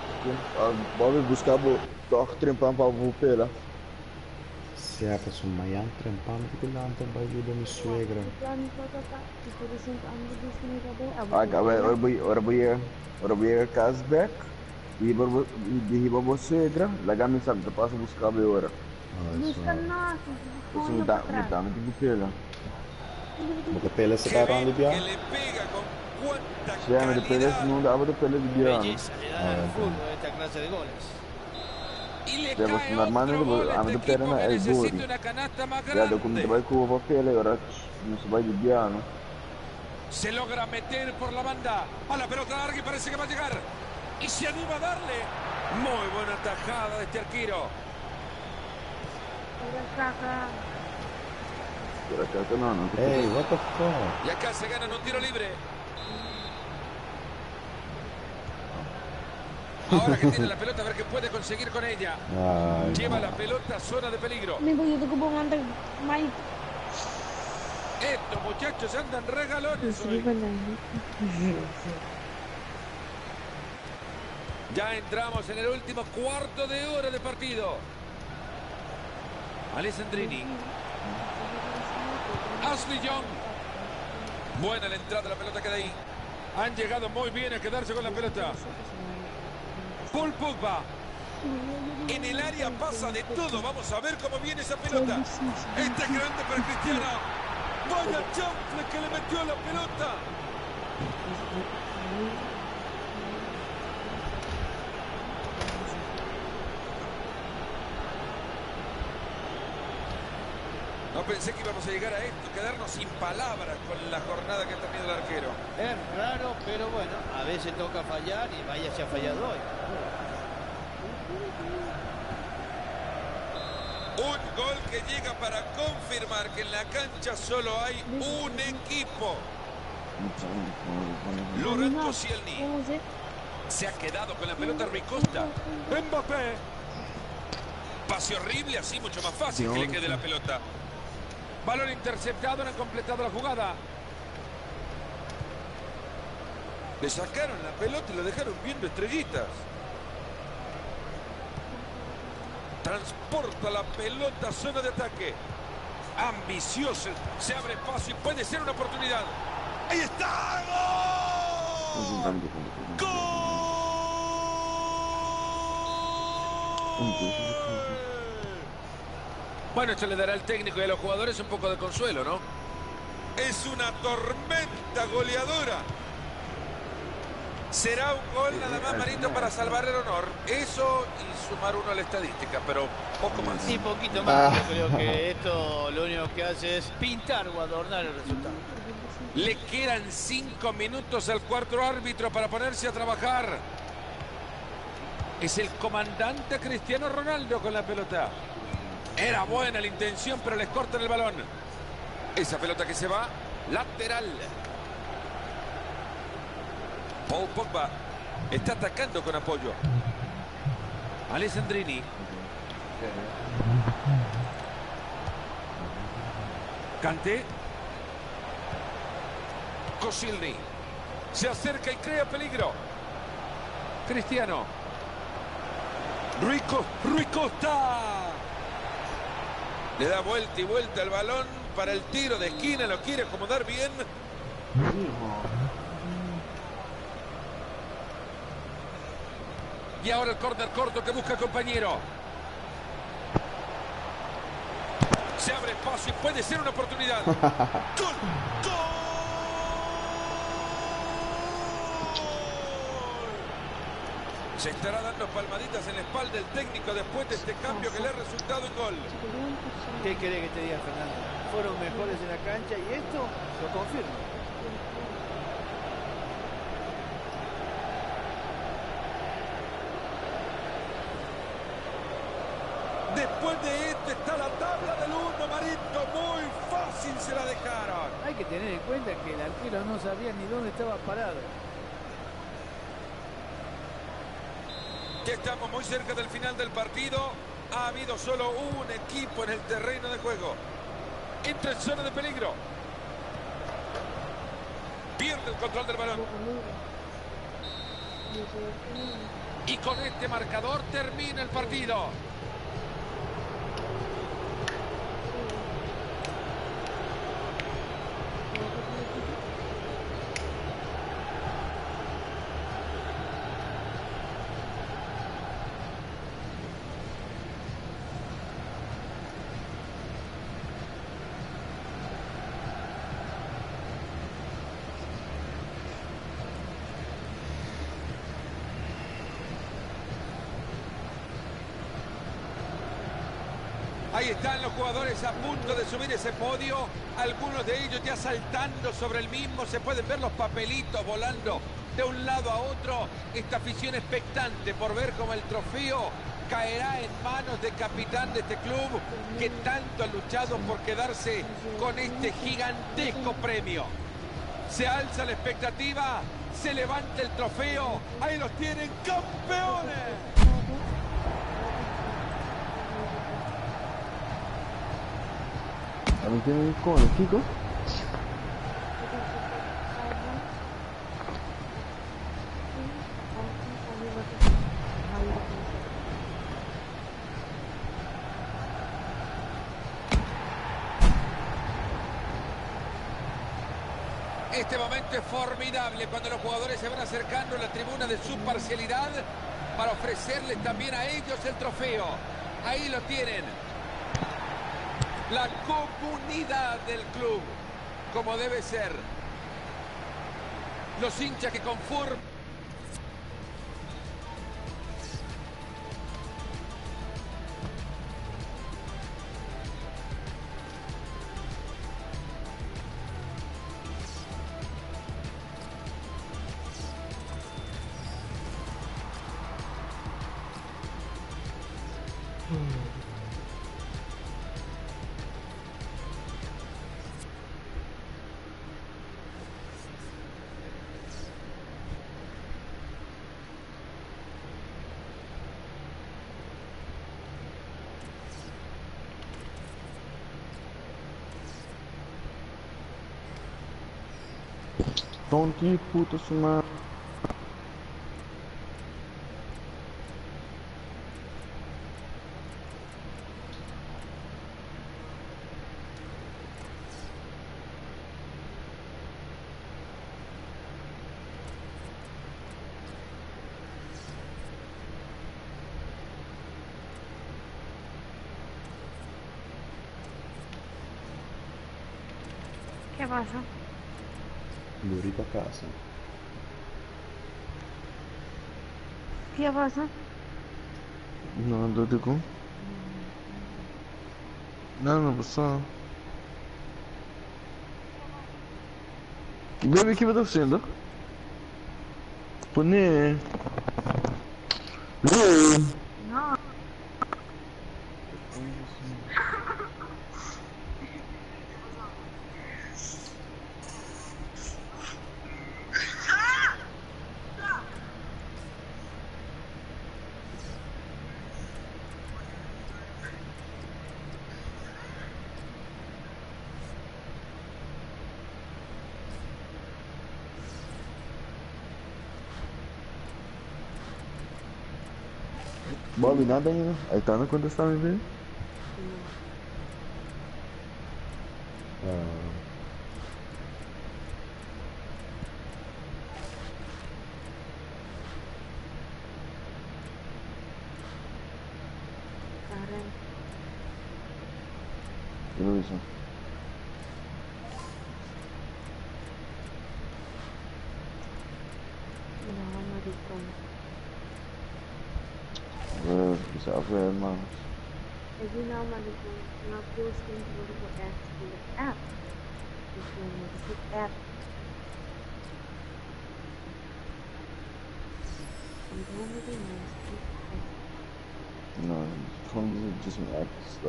E: Bobby buscava toch trempando para o pela.
A: se é para Mayan trempando que lá então vai ajudar minha suegra.
F: Plano para cá, que por exemplo, ando de sini kada.
E: Ah, agora ora boy, ora boy, ora boy Kazbek. E barbo, de riba você gra, laga me sabe, passa buscar be ora.
A: Ah,
F: Busca
A: isso.
F: nós.
E: Isso me dá, me dá, me tem que pela.
A: Porque pela se vai
B: Kevin,
A: onde
B: que
A: vier.
B: le pega con cuánta
E: dava de pela de biano.
D: Belleza le dan al fútbol esta clase de goles.
B: Y le
E: Debo
B: cae
E: sumar mano,
B: otro
E: debo-
B: gol a este
E: me
B: equipo
E: perna
B: que
E: es
B: necesita
E: Gori.
B: una canasta más
E: Já deu como
B: grande.
E: trabalho com o pela, ora não se vai de biano.
B: Se logra meter por la banda. A la pelota larga y parece que va a llegar. Y se anima a darle. Muy buena tajada de este arquero.
A: Hey, what the fuck?
B: Y acá se gana en un tiro libre. Ahora que tiene la pelota, a ver qué puede conseguir con ella. Lleva la pelota a zona de peligro. Estos muchachos andan regalones hoy. Ya entramos en el último cuarto de hora de partido. Alessandrini. Ashley Young. Buena la entrada, la pelota queda ahí. Han llegado muy bien a quedarse con la pelota. Paul Pogba. En el área pasa de todo. Vamos a ver cómo viene esa pelota. Este es grande para Cristiano. Vaya chanfle que le metió a la pelota. No pensé que íbamos a llegar a esto, quedarnos sin palabras con la jornada que ha tenido el arquero.
D: Es raro, pero bueno, a veces toca fallar y vaya se ha fallado hoy.
B: Un gol que llega para confirmar que en la cancha solo hay un equipo. Lorenzo Cielny se ha quedado con la pelota Rui Costa. Mbappé. Pase horrible, así mucho más fácil que le quede la pelota. Balón interceptado, no han completado la jugada. Le sacaron la pelota y lo dejaron viendo estrellitas. Transporta la pelota a zona de ataque. Ambicioso. Se abre espacio y puede ser una oportunidad. ¡Ahí está! ¡Gol! ¡Gol! Bueno, esto le dará al técnico y a los jugadores un poco de consuelo, ¿no? Es una tormenta goleadora. Será un gol nada más, Marito, para salvar el honor. Eso y sumar uno a la estadística, pero poco más.
D: Y poquito más.
E: Ah.
D: Yo creo que esto lo único que hace es pintar o adornar el resultado.
B: Le quedan cinco minutos al cuarto árbitro para ponerse a trabajar. Es el comandante Cristiano Ronaldo con la pelota. Era buena la intención, pero les cortan el balón. Esa pelota que se va, lateral. Paul Pogba está atacando con apoyo. Alessandrini. Kanté. Koscielny. Se acerca y crea peligro. Cristiano. Rico, Rui Costa. Le da vuelta y vuelta el balón para el tiro de esquina. Lo quiere acomodar bien. Y ahora el córner corto que busca el compañero. Se abre espacio y puede ser una oportunidad. [LAUGHS] ¡Gol! ¡Gol! Se estará dando palmaditas en la espalda el técnico después de este cambio que le ha resultado en gol.
D: ¿Qué querés que te diga, Fernando? Fueron mejores en la cancha y esto lo confirma.
B: Después de este está la tabla del 1, Marito. Muy fácil se la dejaron.
C: Hay que tener en cuenta que el arquero no sabía ni dónde estaba parado.
B: Ya estamos muy cerca del final del partido. Ha habido solo un equipo en el terreno de juego. Entra en zona de peligro. Pierde el control del balón. Y con este marcador termina el partido. Ahí están los jugadores a punto de subir ese podio. Algunos de ellos ya saltando sobre el mismo. Se pueden ver los papelitos volando de un lado a otro. Esta afición expectante por ver cómo el trofeo caerá en manos del capitán de este club que tanto ha luchado por quedarse con este gigantesco premio. Se alza la expectativa, se levanta el trofeo. Ahí los tienen campeones.
E: ¿A mí tiene con el Kiko?
B: Este momento es formidable cuando los jugadores se van acercando a la tribuna de su parcialidad para ofrecerles también a ellos el trofeo. Ahí lo tienen. La comunidad del club, como debe ser. Los hinchas que conforman
E: Tonto puta suma.
F: ¿Qué pasa? ¿Qué pasa?
E: No, do dico. No, no, só. Baby, que vai estar sendo? Pune. Lu.
F: No.
E: Bobby, nada ainda. Aí tá no quando você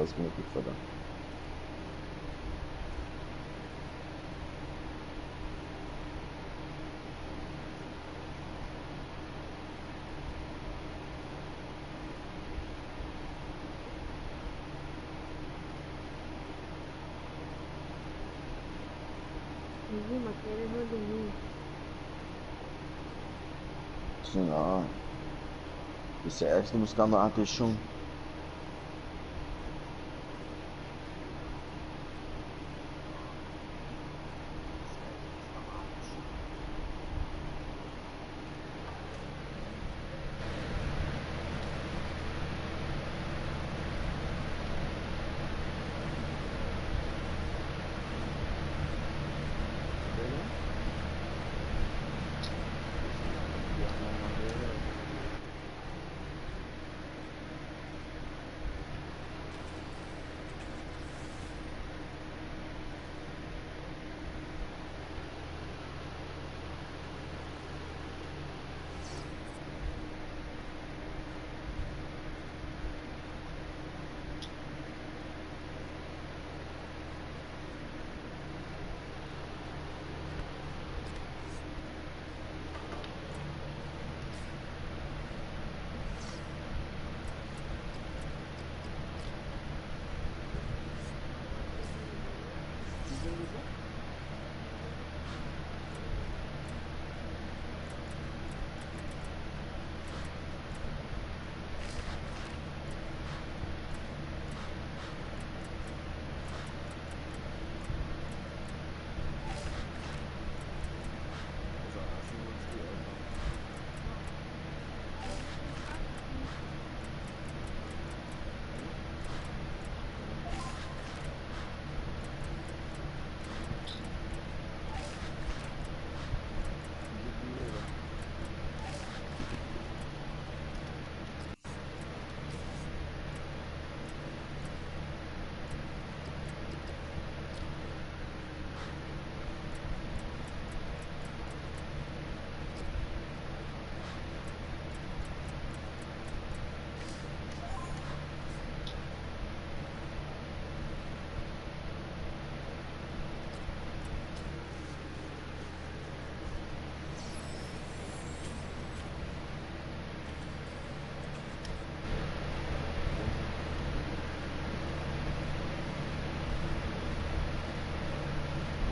F: alles möglich verdammt. Nenhuma, querendo
E: não
F: dormir.
E: Sei lá. Esse extra não está na.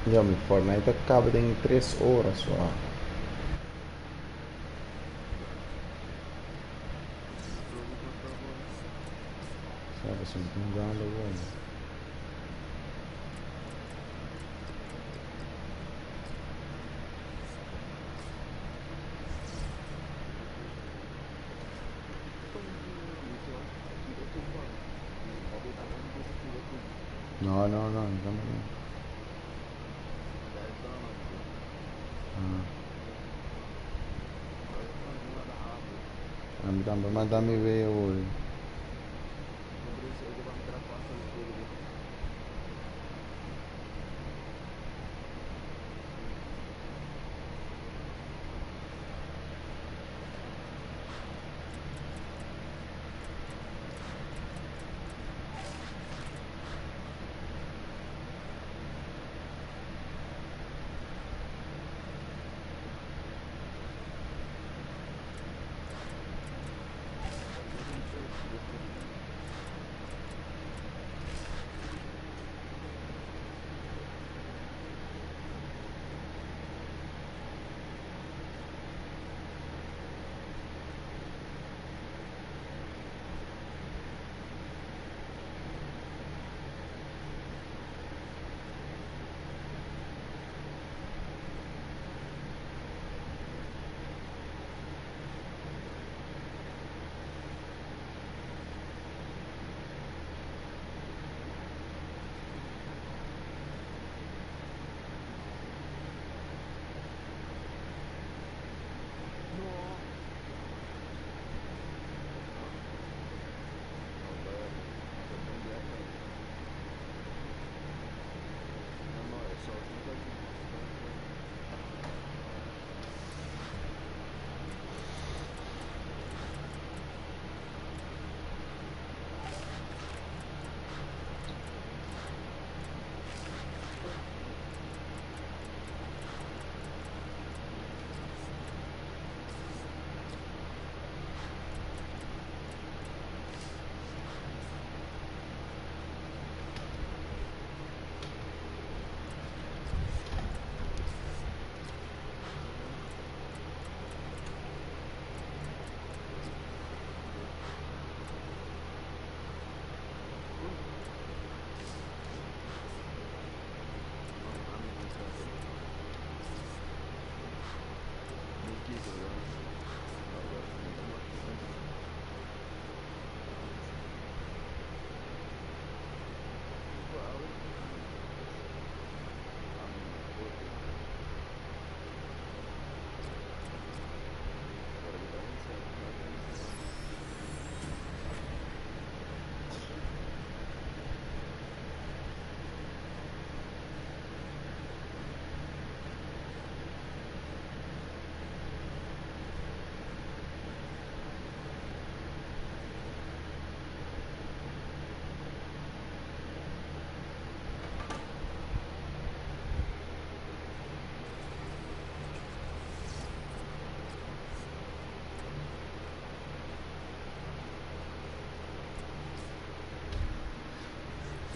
G: Ya, mi Fortnite acaba em 3 horas só. Ah.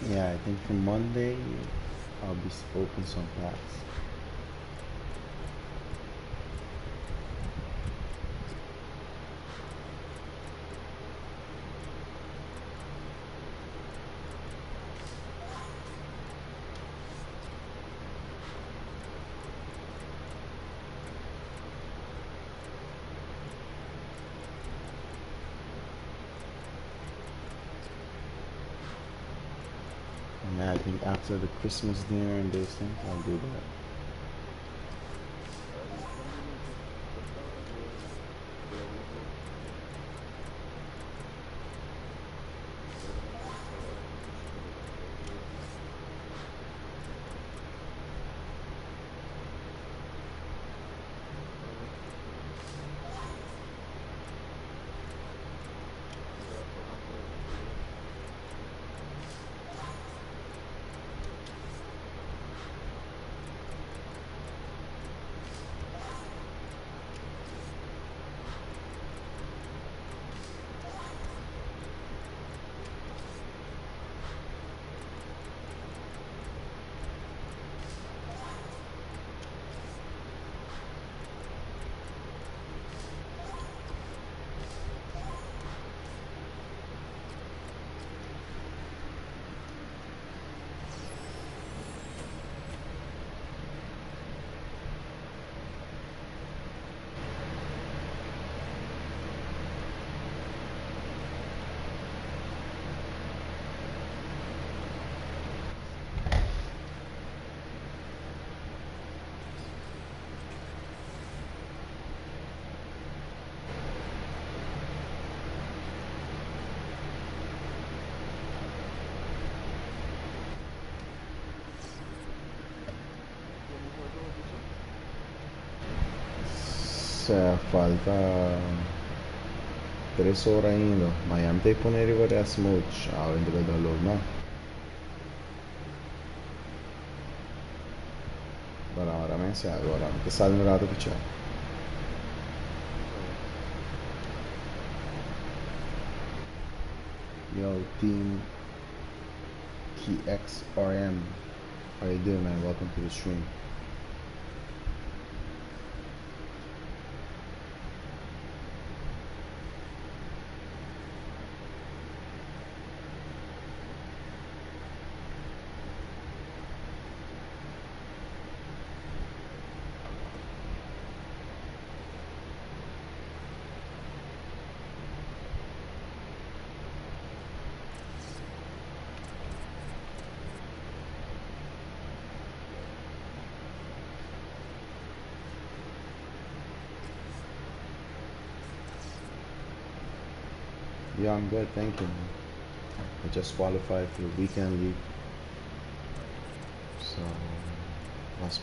G: Yeah, I think from Monday I'll be open some class. And I think after the Christmas dinner and those things, I'll do that.
A: Sea, falta tres horas ainda. Miami tem que pôr ele agora essa multi. Ah, ainda vai dar load, não? Bara, bara, men så här, bara. Inte salmi rada picha. Yo, team TXRM. How you doing, man? Welcome to the stream. I'm good, thank you. Man. I just qualified for the weekend league. So I was,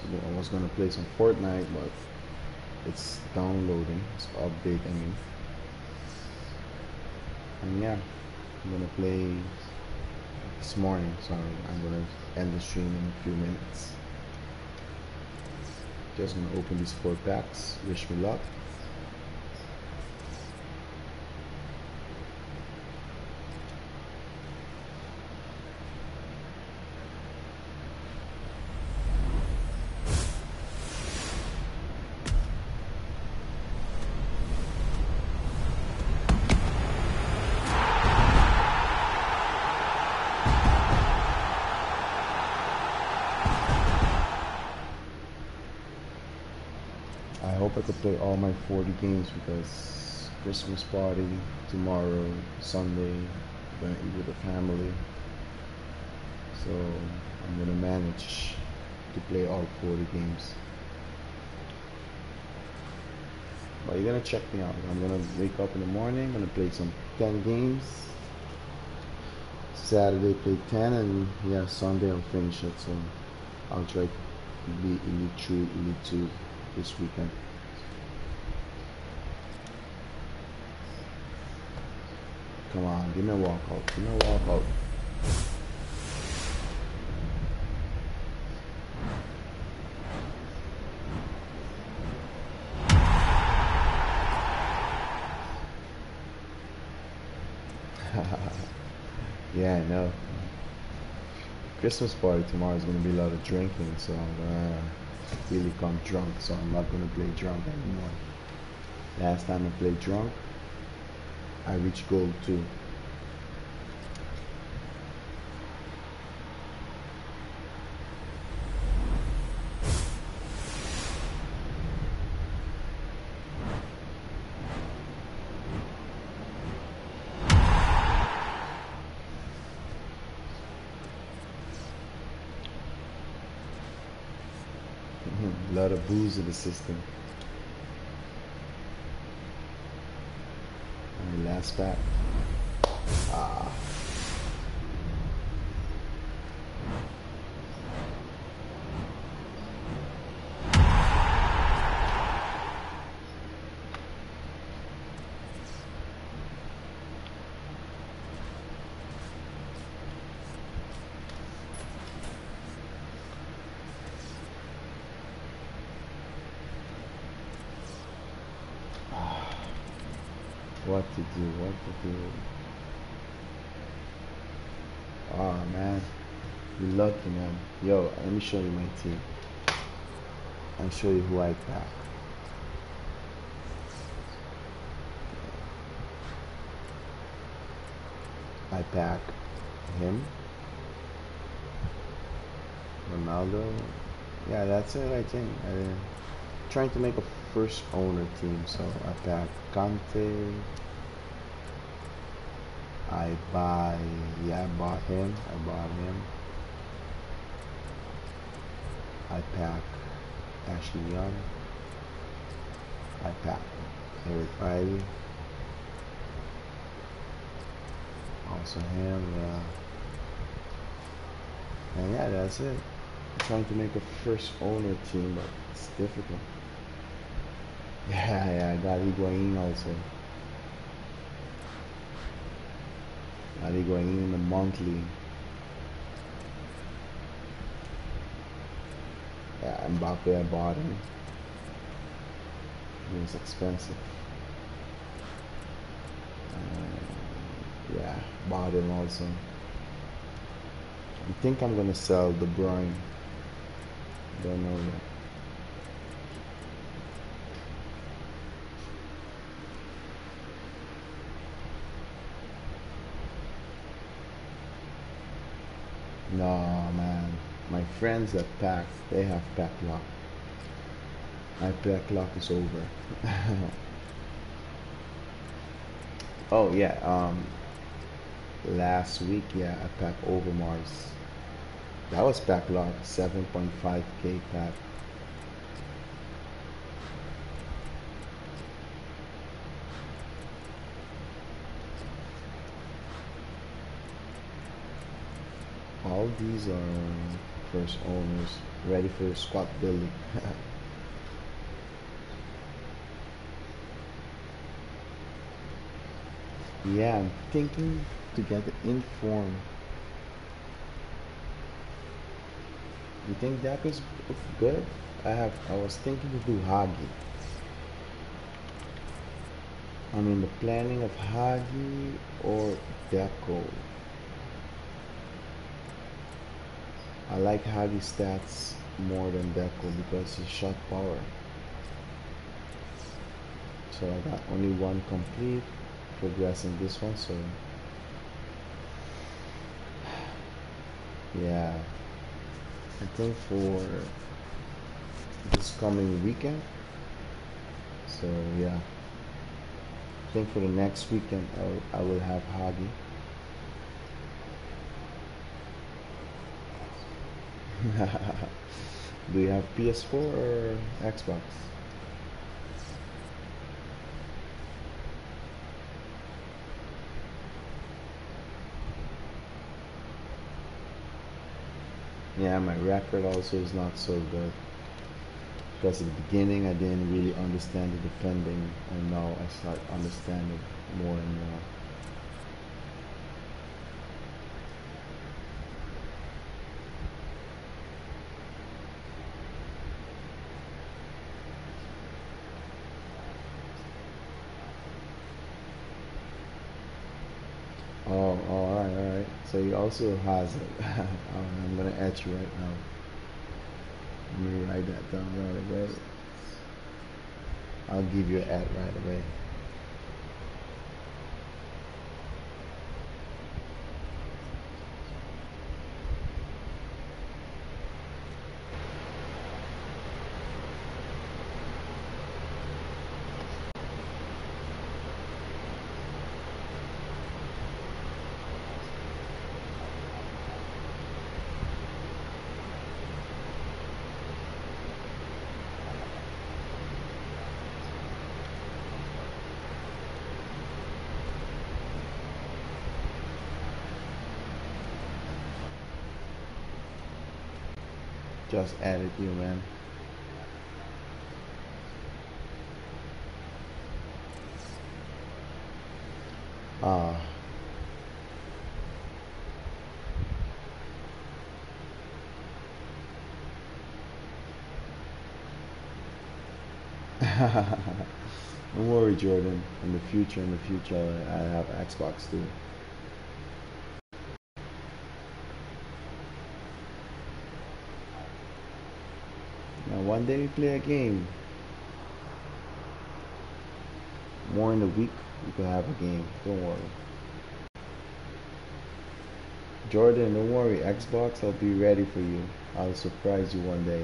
A: I gonna play some Fortnite, but it's downloading. It's updating me. And yeah, I'm gonna play this morning, so I'm gonna end the stream in a few minutes. Just gonna open these four packs. Wish me luck. Could play all my 40 games because Christmas party tomorrow, Sunday, gonna eat with the family. So I'm gonna manage to play all 40 games. But you're gonna check me out. I'm gonna wake up in the morning, I'm gonna play some 10 games. Saturday play 10 and yeah, Sunday I'll finish it. So I'll try to be Elite 3, Elite 2 this weekend. Come on, give me a walkout. Give me a walkout. [LAUGHS] yeah, I know. Christmas party tomorrow is going to be a lot of drinking, so I'm gonna really come drunk, so I'm not gonna play drunk anymore. Last time I played drunk, I reached gold too. a [LAUGHS] lot of booze in the system. And last show you my team. I'll show you who I pack. I pack him. Ronaldo. Yeah, that's it I think. I'm trying to make a first owner team, so I pack Kante. I buy yeah, I bought him. I bought him. I pack Ashley Young. I pack Eric Riley. Also him, yeah. And yeah, that's it. I'm trying to make a first owner team, but it's difficult. Yeah, yeah, I got Higuain also. Got Higuain in the monthly. Mbappe I bought him. He was expensive. Uh, yeah, bought him also. I think I'm gonna sell the Bruyne. Don't know yet. No. My friends at PAX, they have pack lock. My pack lock is over. [LAUGHS] oh, yeah. Um, last week, yeah, I packed Overmars. That was pack lock, 7.5k pack. All these are first owners ready for squat building. [LAUGHS] yeah, I'm thinking to get the inform. You think that is good? I have. I was thinking to do Hagi. I mean, the planning of Hagi or Deco. I like Hagi stats more than Deco because his shot power. So I got only one complete, progressing this one. So yeah. I think for this coming weekend. So yeah, I think for the next weekend I will, I will have Hagi. [LAUGHS] Do you have PS4 or Xbox? Yeah, my record also is not so good. Because at the beginning I didn't really understand the defending and now I start understanding more and more. Oh, oh, alright, alright. So he also has [LAUGHS] it. I'm gonna etch you right now. Let me write that down right away. I'll give you an ad right away. Just added you, man. Ah. Don't worry, Jordan. In the future, in the future, I have Xbox too. One day we play a game. More in the week, we can have a game. Don't worry. Jordan, don't worry. Xbox, I'll be ready for you. I'll surprise you one day.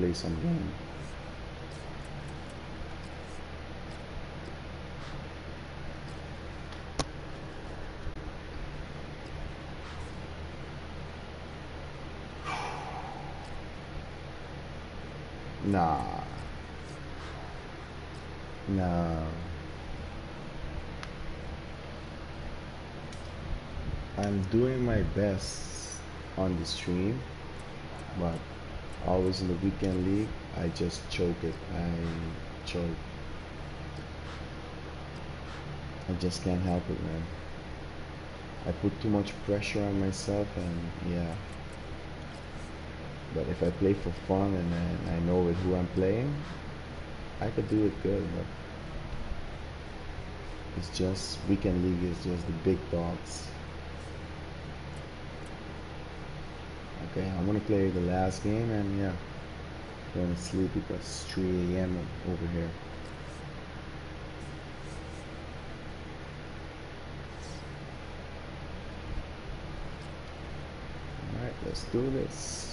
A: play some game. Nah. No. I'm doing my best on the stream, but always in the weekend league, I just choke it. I choke. I just can't help it, man. I put too much pressure on myself, and yeah. But if I play for fun and I, I know with who I'm playing, I could do it good. But it's just weekend league is just the big dogs. Okay, I'm gonna play the last game and yeah, to sleep because it's 3 a.m. over here. Alright, let's do this.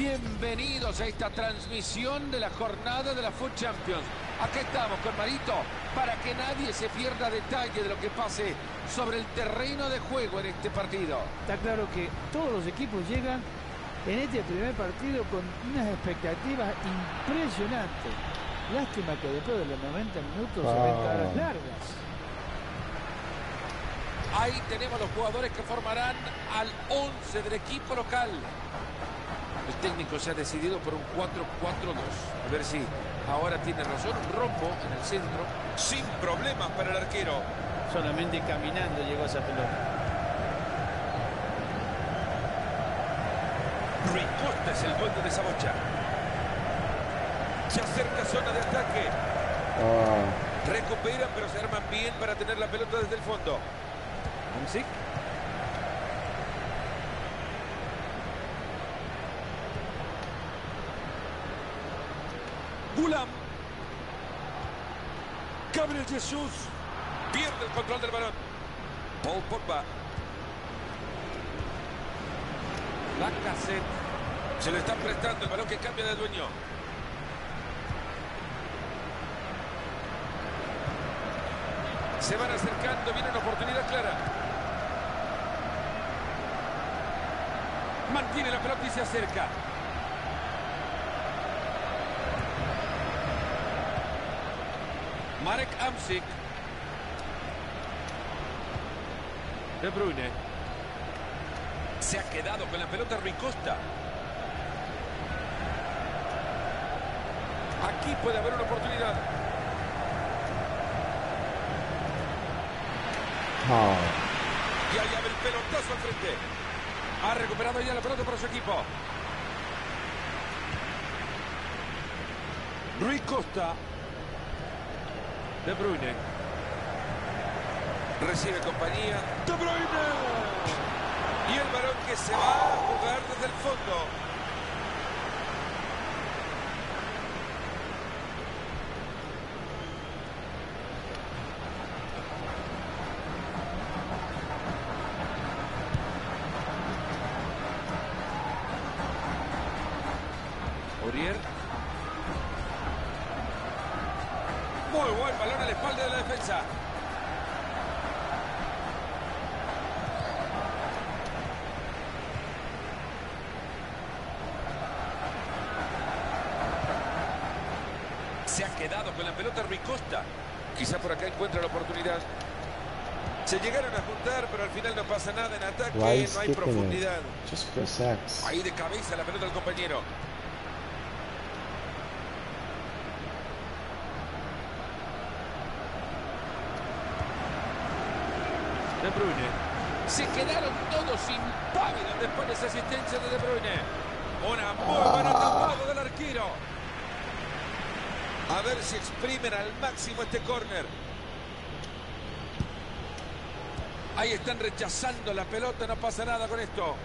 B: Bienvenidos a esta transmisión de la jornada de la Food Champions. Aquí estamos con Marito para que nadie se pierda detalle de lo que pase sobre el terreno de juego en este partido.
C: Está claro que todos los equipos llegan en este primer partido con unas expectativas impresionantes. Lástima que después de los 90 minutos se ven caras largas.
B: Ahí tenemos los jugadores que formarán al 11 del equipo local. El técnico se ha decidido por un 4-4-2. A ver si ahora tiene razón. Un rombo en el centro. Sin problemas para el arquero.
D: Solamente caminando llegó esa pelota.
B: Ricosta es el dueño de esa bocha. Se acerca zona de ataque.
A: Oh,
B: Recuperan, pero se arman bien para tener la pelota desde el fondo. Hamsik. Gulam. Gabriel Jesús. Pierde el control del balón. Paul Pogba. La Se le están prestando el balón que cambia de dueño. Se van acercando, viene una oportunidad clara. Mantiene la pelota y se acerca. Marek Amsik. De Bruyne. Se ha quedado con la pelota Rui Costa. Aquí puede haber una oportunidad.
A: oh.
B: Y ahí abre el pelotazo al frente. Ha recuperado ya la pelota para su equipo. Rui Costa. De Bruyne. Recibe compañía. De Bruyne. Y el balón que se va a jugar desde el fondo. Se ha quedado con la pelota Ricosta. Quizá por acá encuentra la oportunidad. Se llegaron a juntar, pero al final no pasa nada en ataque, no hay profundidad. Ahí de cabeza la pelota del compañero. De Bruyne. Se quedaron todos impávidos después de esa asistencia de De Bruyne. Una muy buena tapada del arquero. A ver si exprimen al máximo este córner. Ahí están rechazando la pelota, no pasa nada con esto.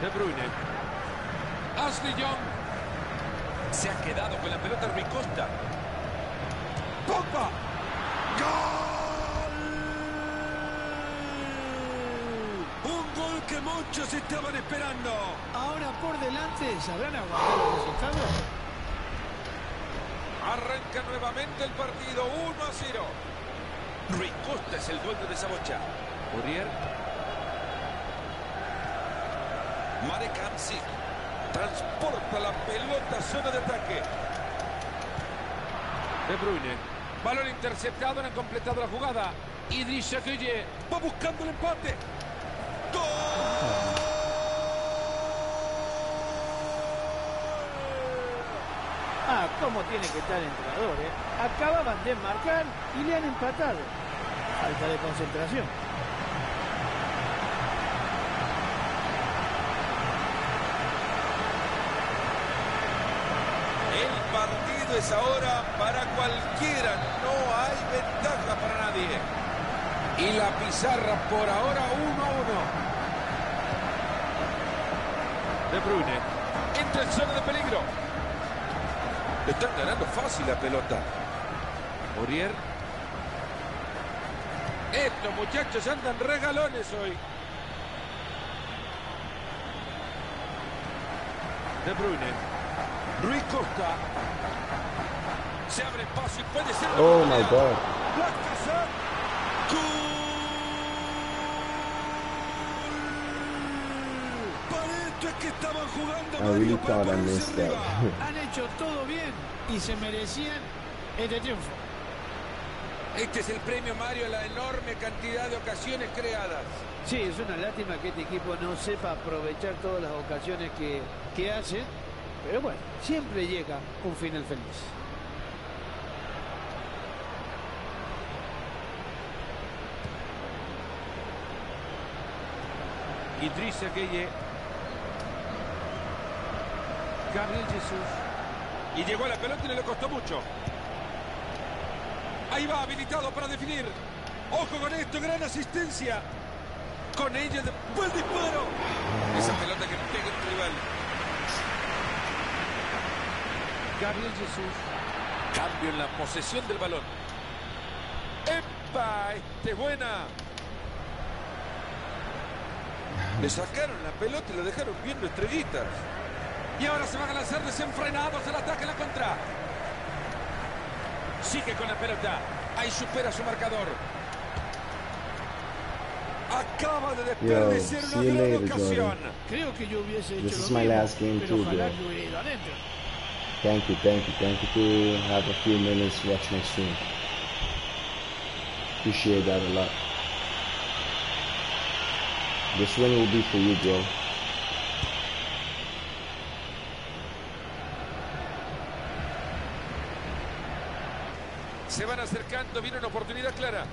B: De Bruyne. Ashley Young. Se ha quedado con la pelota Rui Costa. Pogba. ¡Gol! Un gol que muchos estaban esperando.
C: Ahora por delante, ¿sabrán aguantar el resultado?
B: Arranca nuevamente el partido 1 a 0. Rui Costa es el dueño de esa bocha. Marek Hamsik transporta la pelota a zona de ataque. De Bruyne. Balón interceptado, no han completado la jugada. Idrissa Gueye va buscando el empate.
C: Ah, cómo tiene que estar el entrenador, ¿eh? Acababan de marcar y le han empatado. Falta de concentración.
B: El partido es ahora para cualquiera. No hay ventaja para nadie. Y la pizarra por ahora 1 a 1. De Bruyne. Entra en zona de peligro. Le están ganando fácil la pelota. Aurier. Estos muchachos andan regalones hoy. De Bruyne. Rui Costa. Se abre paso y puede ser. la
A: Oh my god
B: casa. ¡Gol! Para esto es que estaban jugando
A: I really
B: Mario, para
A: thought I
B: ponerse
A: missed that.
B: arriba. [LAUGHS]
C: Han hecho todo bien y se merecían este triunfo.
B: Este es el premio Mario a la enorme cantidad de ocasiones creadas.
C: Sí, es una lástima que este equipo no sepa aprovechar todas las ocasiones que, que hace. Pero bueno, siempre llega un final feliz.
B: Idrissa Gueye. Gabriel Jesús. Y llegó a la pelota y le costó mucho. Ahí va, habilitado para definir. Ojo con esto, gran asistencia. Con ella, de... buen disparo. Esa pelota que pega el rival. Gabriel Jesús. Cambio en la posesión del balón. ¡Epa! Este es buena. Le sacaron la pelota y lo dejaron viendo estrellitas. Y ahora se van a lanzar desenfrenados al ataque en la contra. Sigue con la pelota. Ahí supera su marcador. Acaba de desperdiciar
A: Yo,
B: una gran
A: later,
B: ocasión.
C: Creo que yo hubiese hecho
A: This
C: lo
A: is my
C: mismo,
A: last game
C: pero
A: too,
C: ojalá
A: bro. Thank you, thank you, thank you to have a few minutes to watch my stream. Appreciate that a lot. This one will be for you, bro.
B: Se van acercando, viene una oportunidad clara.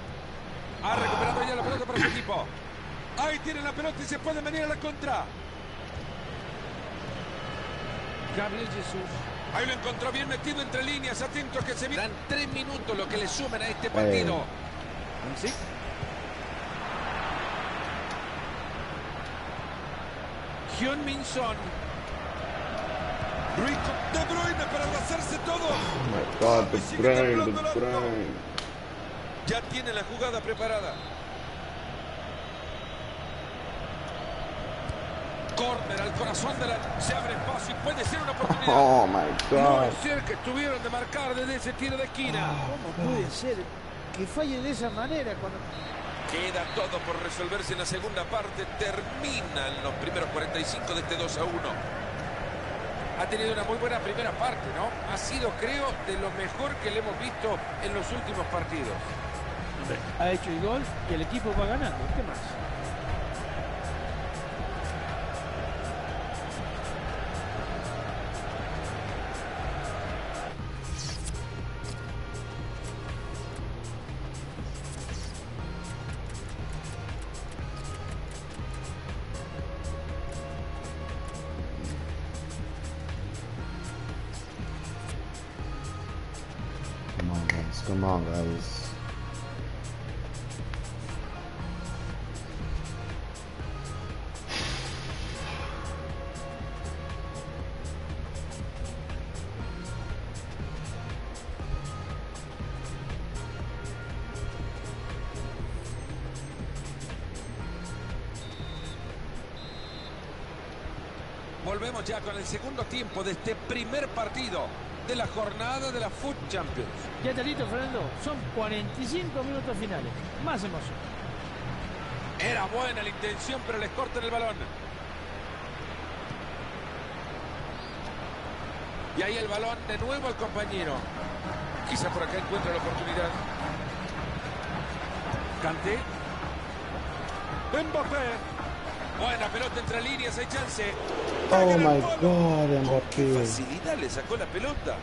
B: Ha recuperado ya la pelota para su equipo. Ahí tienen la pelota y se pueden venir a la contra. Gabriel Jesús. Ahí lo encontró bien metido entre líneas, atentos que se. Dan tres minutos lo que le suman a este partido. ¿Sí? Hyun Min Son. Rico De Bruyne para abrazarse todo.
A: Oh my god, the
B: el arco.
A: grind.
B: Ya tiene la jugada preparada. Corner al corazón de la... Se abre espacio y puede ser una oportunidad. [LAUGHS]
A: Oh my god.
B: cerca estuvieron de marcar desde ese tiro de esquina.
C: ¿Cómo puede ser que falle de esa manera cuando...
B: Queda todo por resolverse en la segunda parte. Terminan los primeros 45 de este 2 a 1. Ha tenido una muy buena primera parte, ¿no? Ha sido, creo, de lo mejor que le hemos visto en los últimos partidos.
C: Ha hecho el gol y el equipo va ganando. ¿Qué más?
B: Segundo tiempo de este primer partido de la jornada de la Foot Champions.
C: Ya está listo, Fernando. Son 45 minutos finales. Más emoción.
B: Era buena la intención, pero les cortan el balón. Y ahí el balón de nuevo al compañero. Quizá por acá encuentra la oportunidad. Cante. Mbappé. Buena pelota entre líneas, hay chance.
A: Oh my God,
B: Con
A: Mbappé.
B: facilidad le sacó la pelota.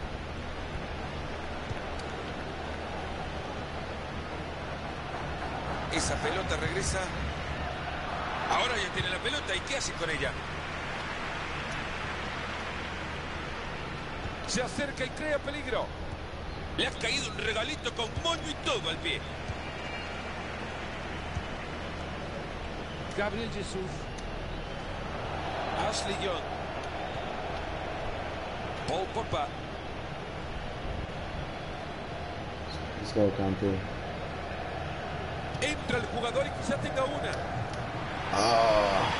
B: Esa pelota regresa. Ahora ya tiene la pelota. ¿Y qué hace con ella? Se acerca y crea peligro. Le ha caído un regalito con moño y todo al pie.
C: Gabriel Jesús.
B: Ashley Young. Paul Pogba.
A: Let's go.
B: Entra el jugador y quizá tenga una.
A: Ah.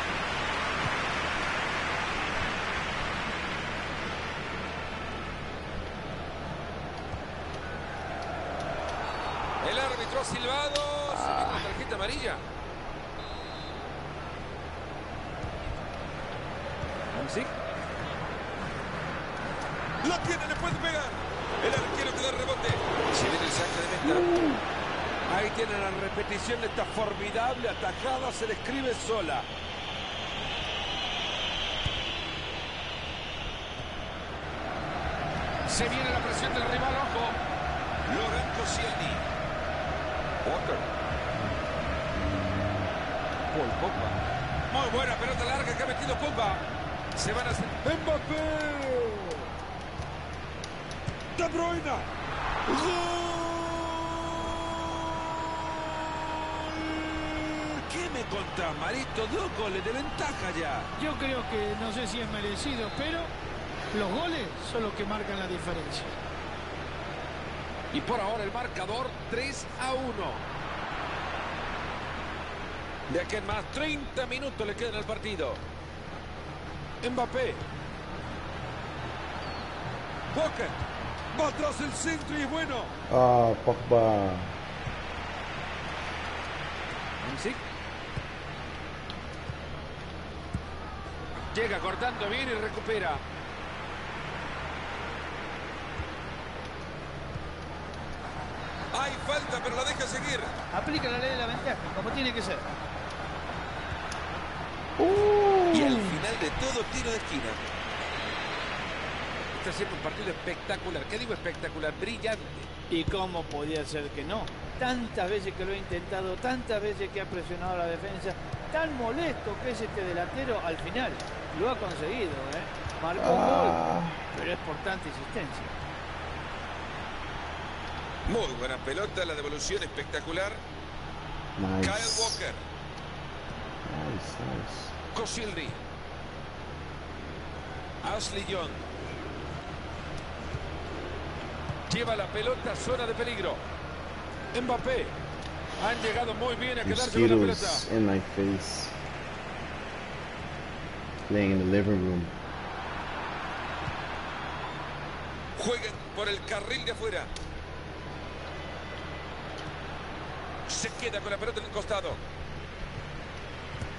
B: El árbitro ha silbado. Se viene la tarjeta amarilla. ¿Sí? Lo tiene, le puede pegar. El arquero que da rebote. Se viene el saque de meta. Ahí tienen la repetición de esta formidable atajada. Se le escribe sola. Se viene la presión del rival, ojo. Lorenzo Ciani. Walker. Paul Pogba. Muy buena pelota larga que ha metido Pogba. Se van a hacer... ¡Mbappé! ¡De Bruyne! ¡Gol! ¿Qué me contás, Marito? Dos goles de ventaja ya.
C: Yo creo que no sé si es merecido, pero los goles son los que marcan la diferencia.
B: Y por ahora el marcador 3 a 1. De aquí en más 30 minutos le quedan al partido. Mbappé. Walker. Va atrás el centro y es bueno.
A: Ah, Pogba.
B: Sí. Llega cortando bien y recupera. Hay falta, pero la deja seguir.
C: Aplica la ley de la ventaja, como tiene que ser.
B: Final de todo, tiro de esquina. Está siendo un partido espectacular. ¿Qué digo espectacular? Brillante.
C: ¿Y cómo podía ser que no? Tantas veces que lo ha intentado, tantas veces que ha presionado la defensa, tan molesto que es este delantero, al final lo ha conseguido, ¿eh? Marcó un gol,
A: Ah.
C: pero es por tanta insistencia.
B: Muy buena pelota, la devolución espectacular.
A: Nice.
B: Kyle Walker.
A: Nice, nice.
B: Koscielny. Ashley Young. Lleva la pelota, zona de peligro. Mbappé. Han llegado muy bien a quedarse con la pelota.
A: In my face. Playing in the living room.
B: Juegan por el carril de afuera. Se queda con la pelota en el costado.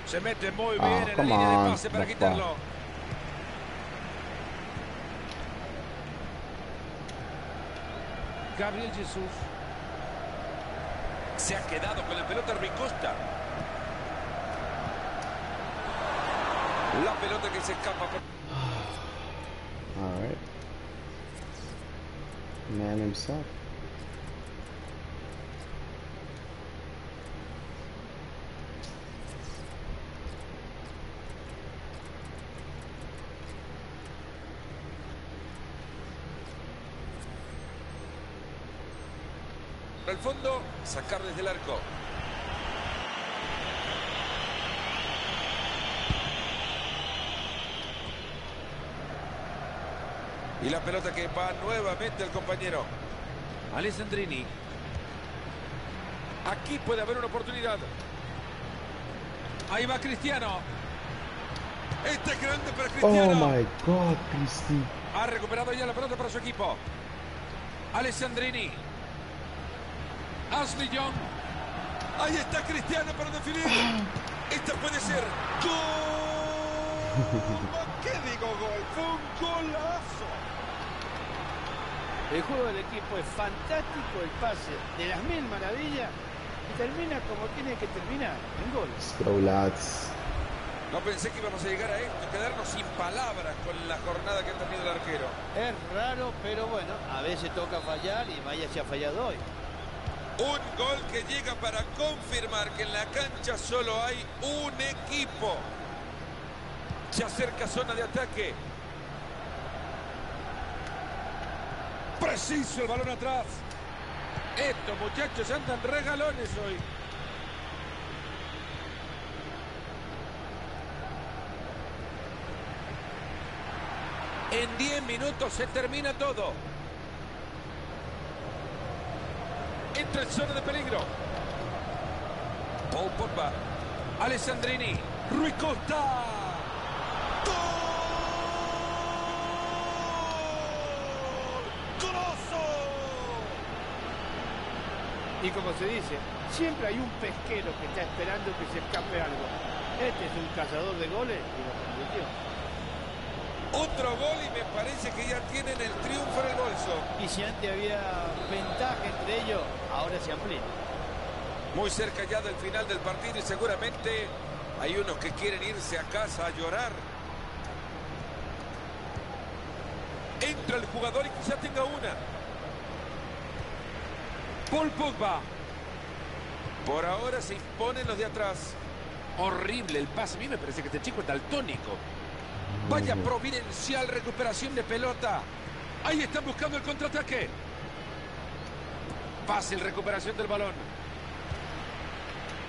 B: Se mete muy bien
A: Ah,
B: en la línea de pase para quitarlo.
C: Gabriel Jesús.
B: Se ha quedado con la pelota Rui Costa. La pelota que se escapa por...
A: All right. Man himself.
B: Al fondo, sacar desde el arco. Y la pelota que va nuevamente al compañero. Alessandrini. Aquí puede haber una oportunidad. Ahí va Cristiano. Este es grande para
A: Oh
B: Cristiano.
A: my god, Cristi.
B: Ha recuperado ya la pelota para su equipo. Alessandrini. Ashley Young. Ahí está Cristiano para definir. Esta puede ser. ¡Gol! [LAUGHS] ¿Qué digo gol? Fue un golazo.
C: El juego del equipo es fantástico, el pase de las mil maravillas y termina como tiene que terminar, en gol.
B: No pensé que íbamos a llegar a esto, quedarnos sin palabras con la jornada que ha tenido el arquero.
C: Es raro, pero bueno, a veces toca fallar y vaya si ha fallado hoy.
B: Un gol que llega para confirmar que en la cancha solo hay un equipo. Se acerca zona de ataque. Preciso el balón atrás. Estos muchachos andan regalones hoy. En 10 minutos se termina todo. Entra en zona de peligro. Paul Pogba. Alessandrini. Rui Costa. ¡Gol!
C: Y como se dice, siempre hay un pesquero que está esperando que se escape algo. Este es un cazador de goles y lo convirtió.
B: Otro gol y me parece que ya tienen el triunfo en el bolso.
C: Y si antes había ventaja entre ellos, ahora se amplía.
B: Muy cerca ya del final del partido y seguramente hay unos que quieren irse a casa a llorar. Entra el jugador y quizá tenga una. Paul Pogba. Por ahora se imponen los de atrás. Horrible el pase. A mí me parece que este chico es daltónico. Vaya providencial recuperación de pelota. Ahí están buscando el contraataque. Fácil recuperación del balón.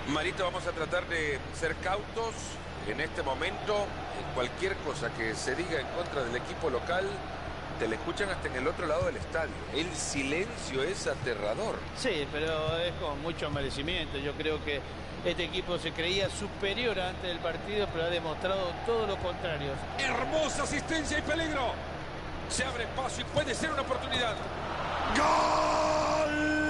B: Marito, vamos a tratar de ser cautos en este momento. Cualquier cosa que se diga en contra del equipo local, te la escuchan hasta en el otro lado del estadio. El silencio es aterrador.
C: Sí, pero es con mucho merecimiento. Yo creo que este equipo se creía superior antes del partido, pero ha demostrado todo lo contrario.
B: Hermosa asistencia y peligro. Se abre paso y puede ser una oportunidad. ¡Gol!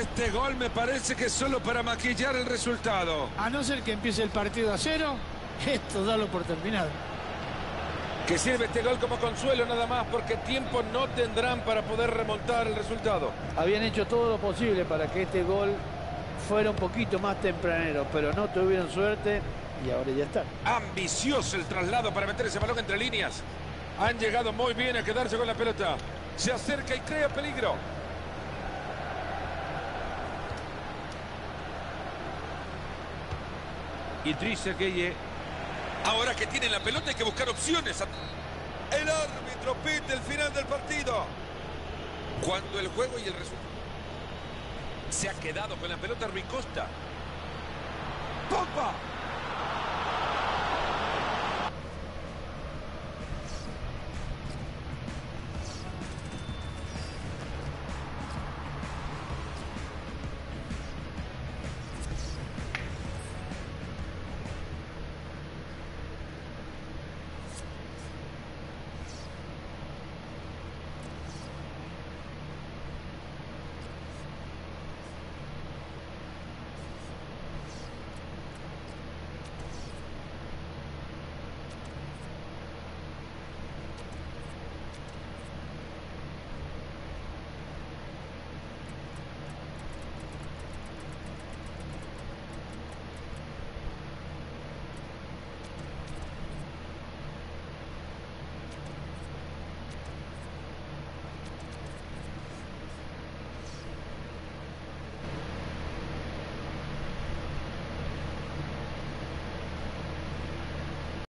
B: Este gol me parece que es solo para maquillar el resultado.
C: A no ser que empiece el partido a cero, [LAUGHS] esto dalo por terminado.
B: Que sirve este gol como consuelo nada más porque tiempo no tendrán para poder remontar el resultado.
C: Habían hecho todo lo posible para que este gol fuera un poquito más tempranero, pero no tuvieron suerte y ahora ya está.
B: Ambicioso el traslado para meter ese balón entre líneas. Han llegado muy bien a quedarse con la pelota. Se acerca y crea peligro. Idrissa Gueye. Ahora que tienen la pelota hay que buscar opciones. El árbitro pide el final del partido. Cuando el juego y el resultado. Se ha quedado con la pelota Rui Costa. Pogba.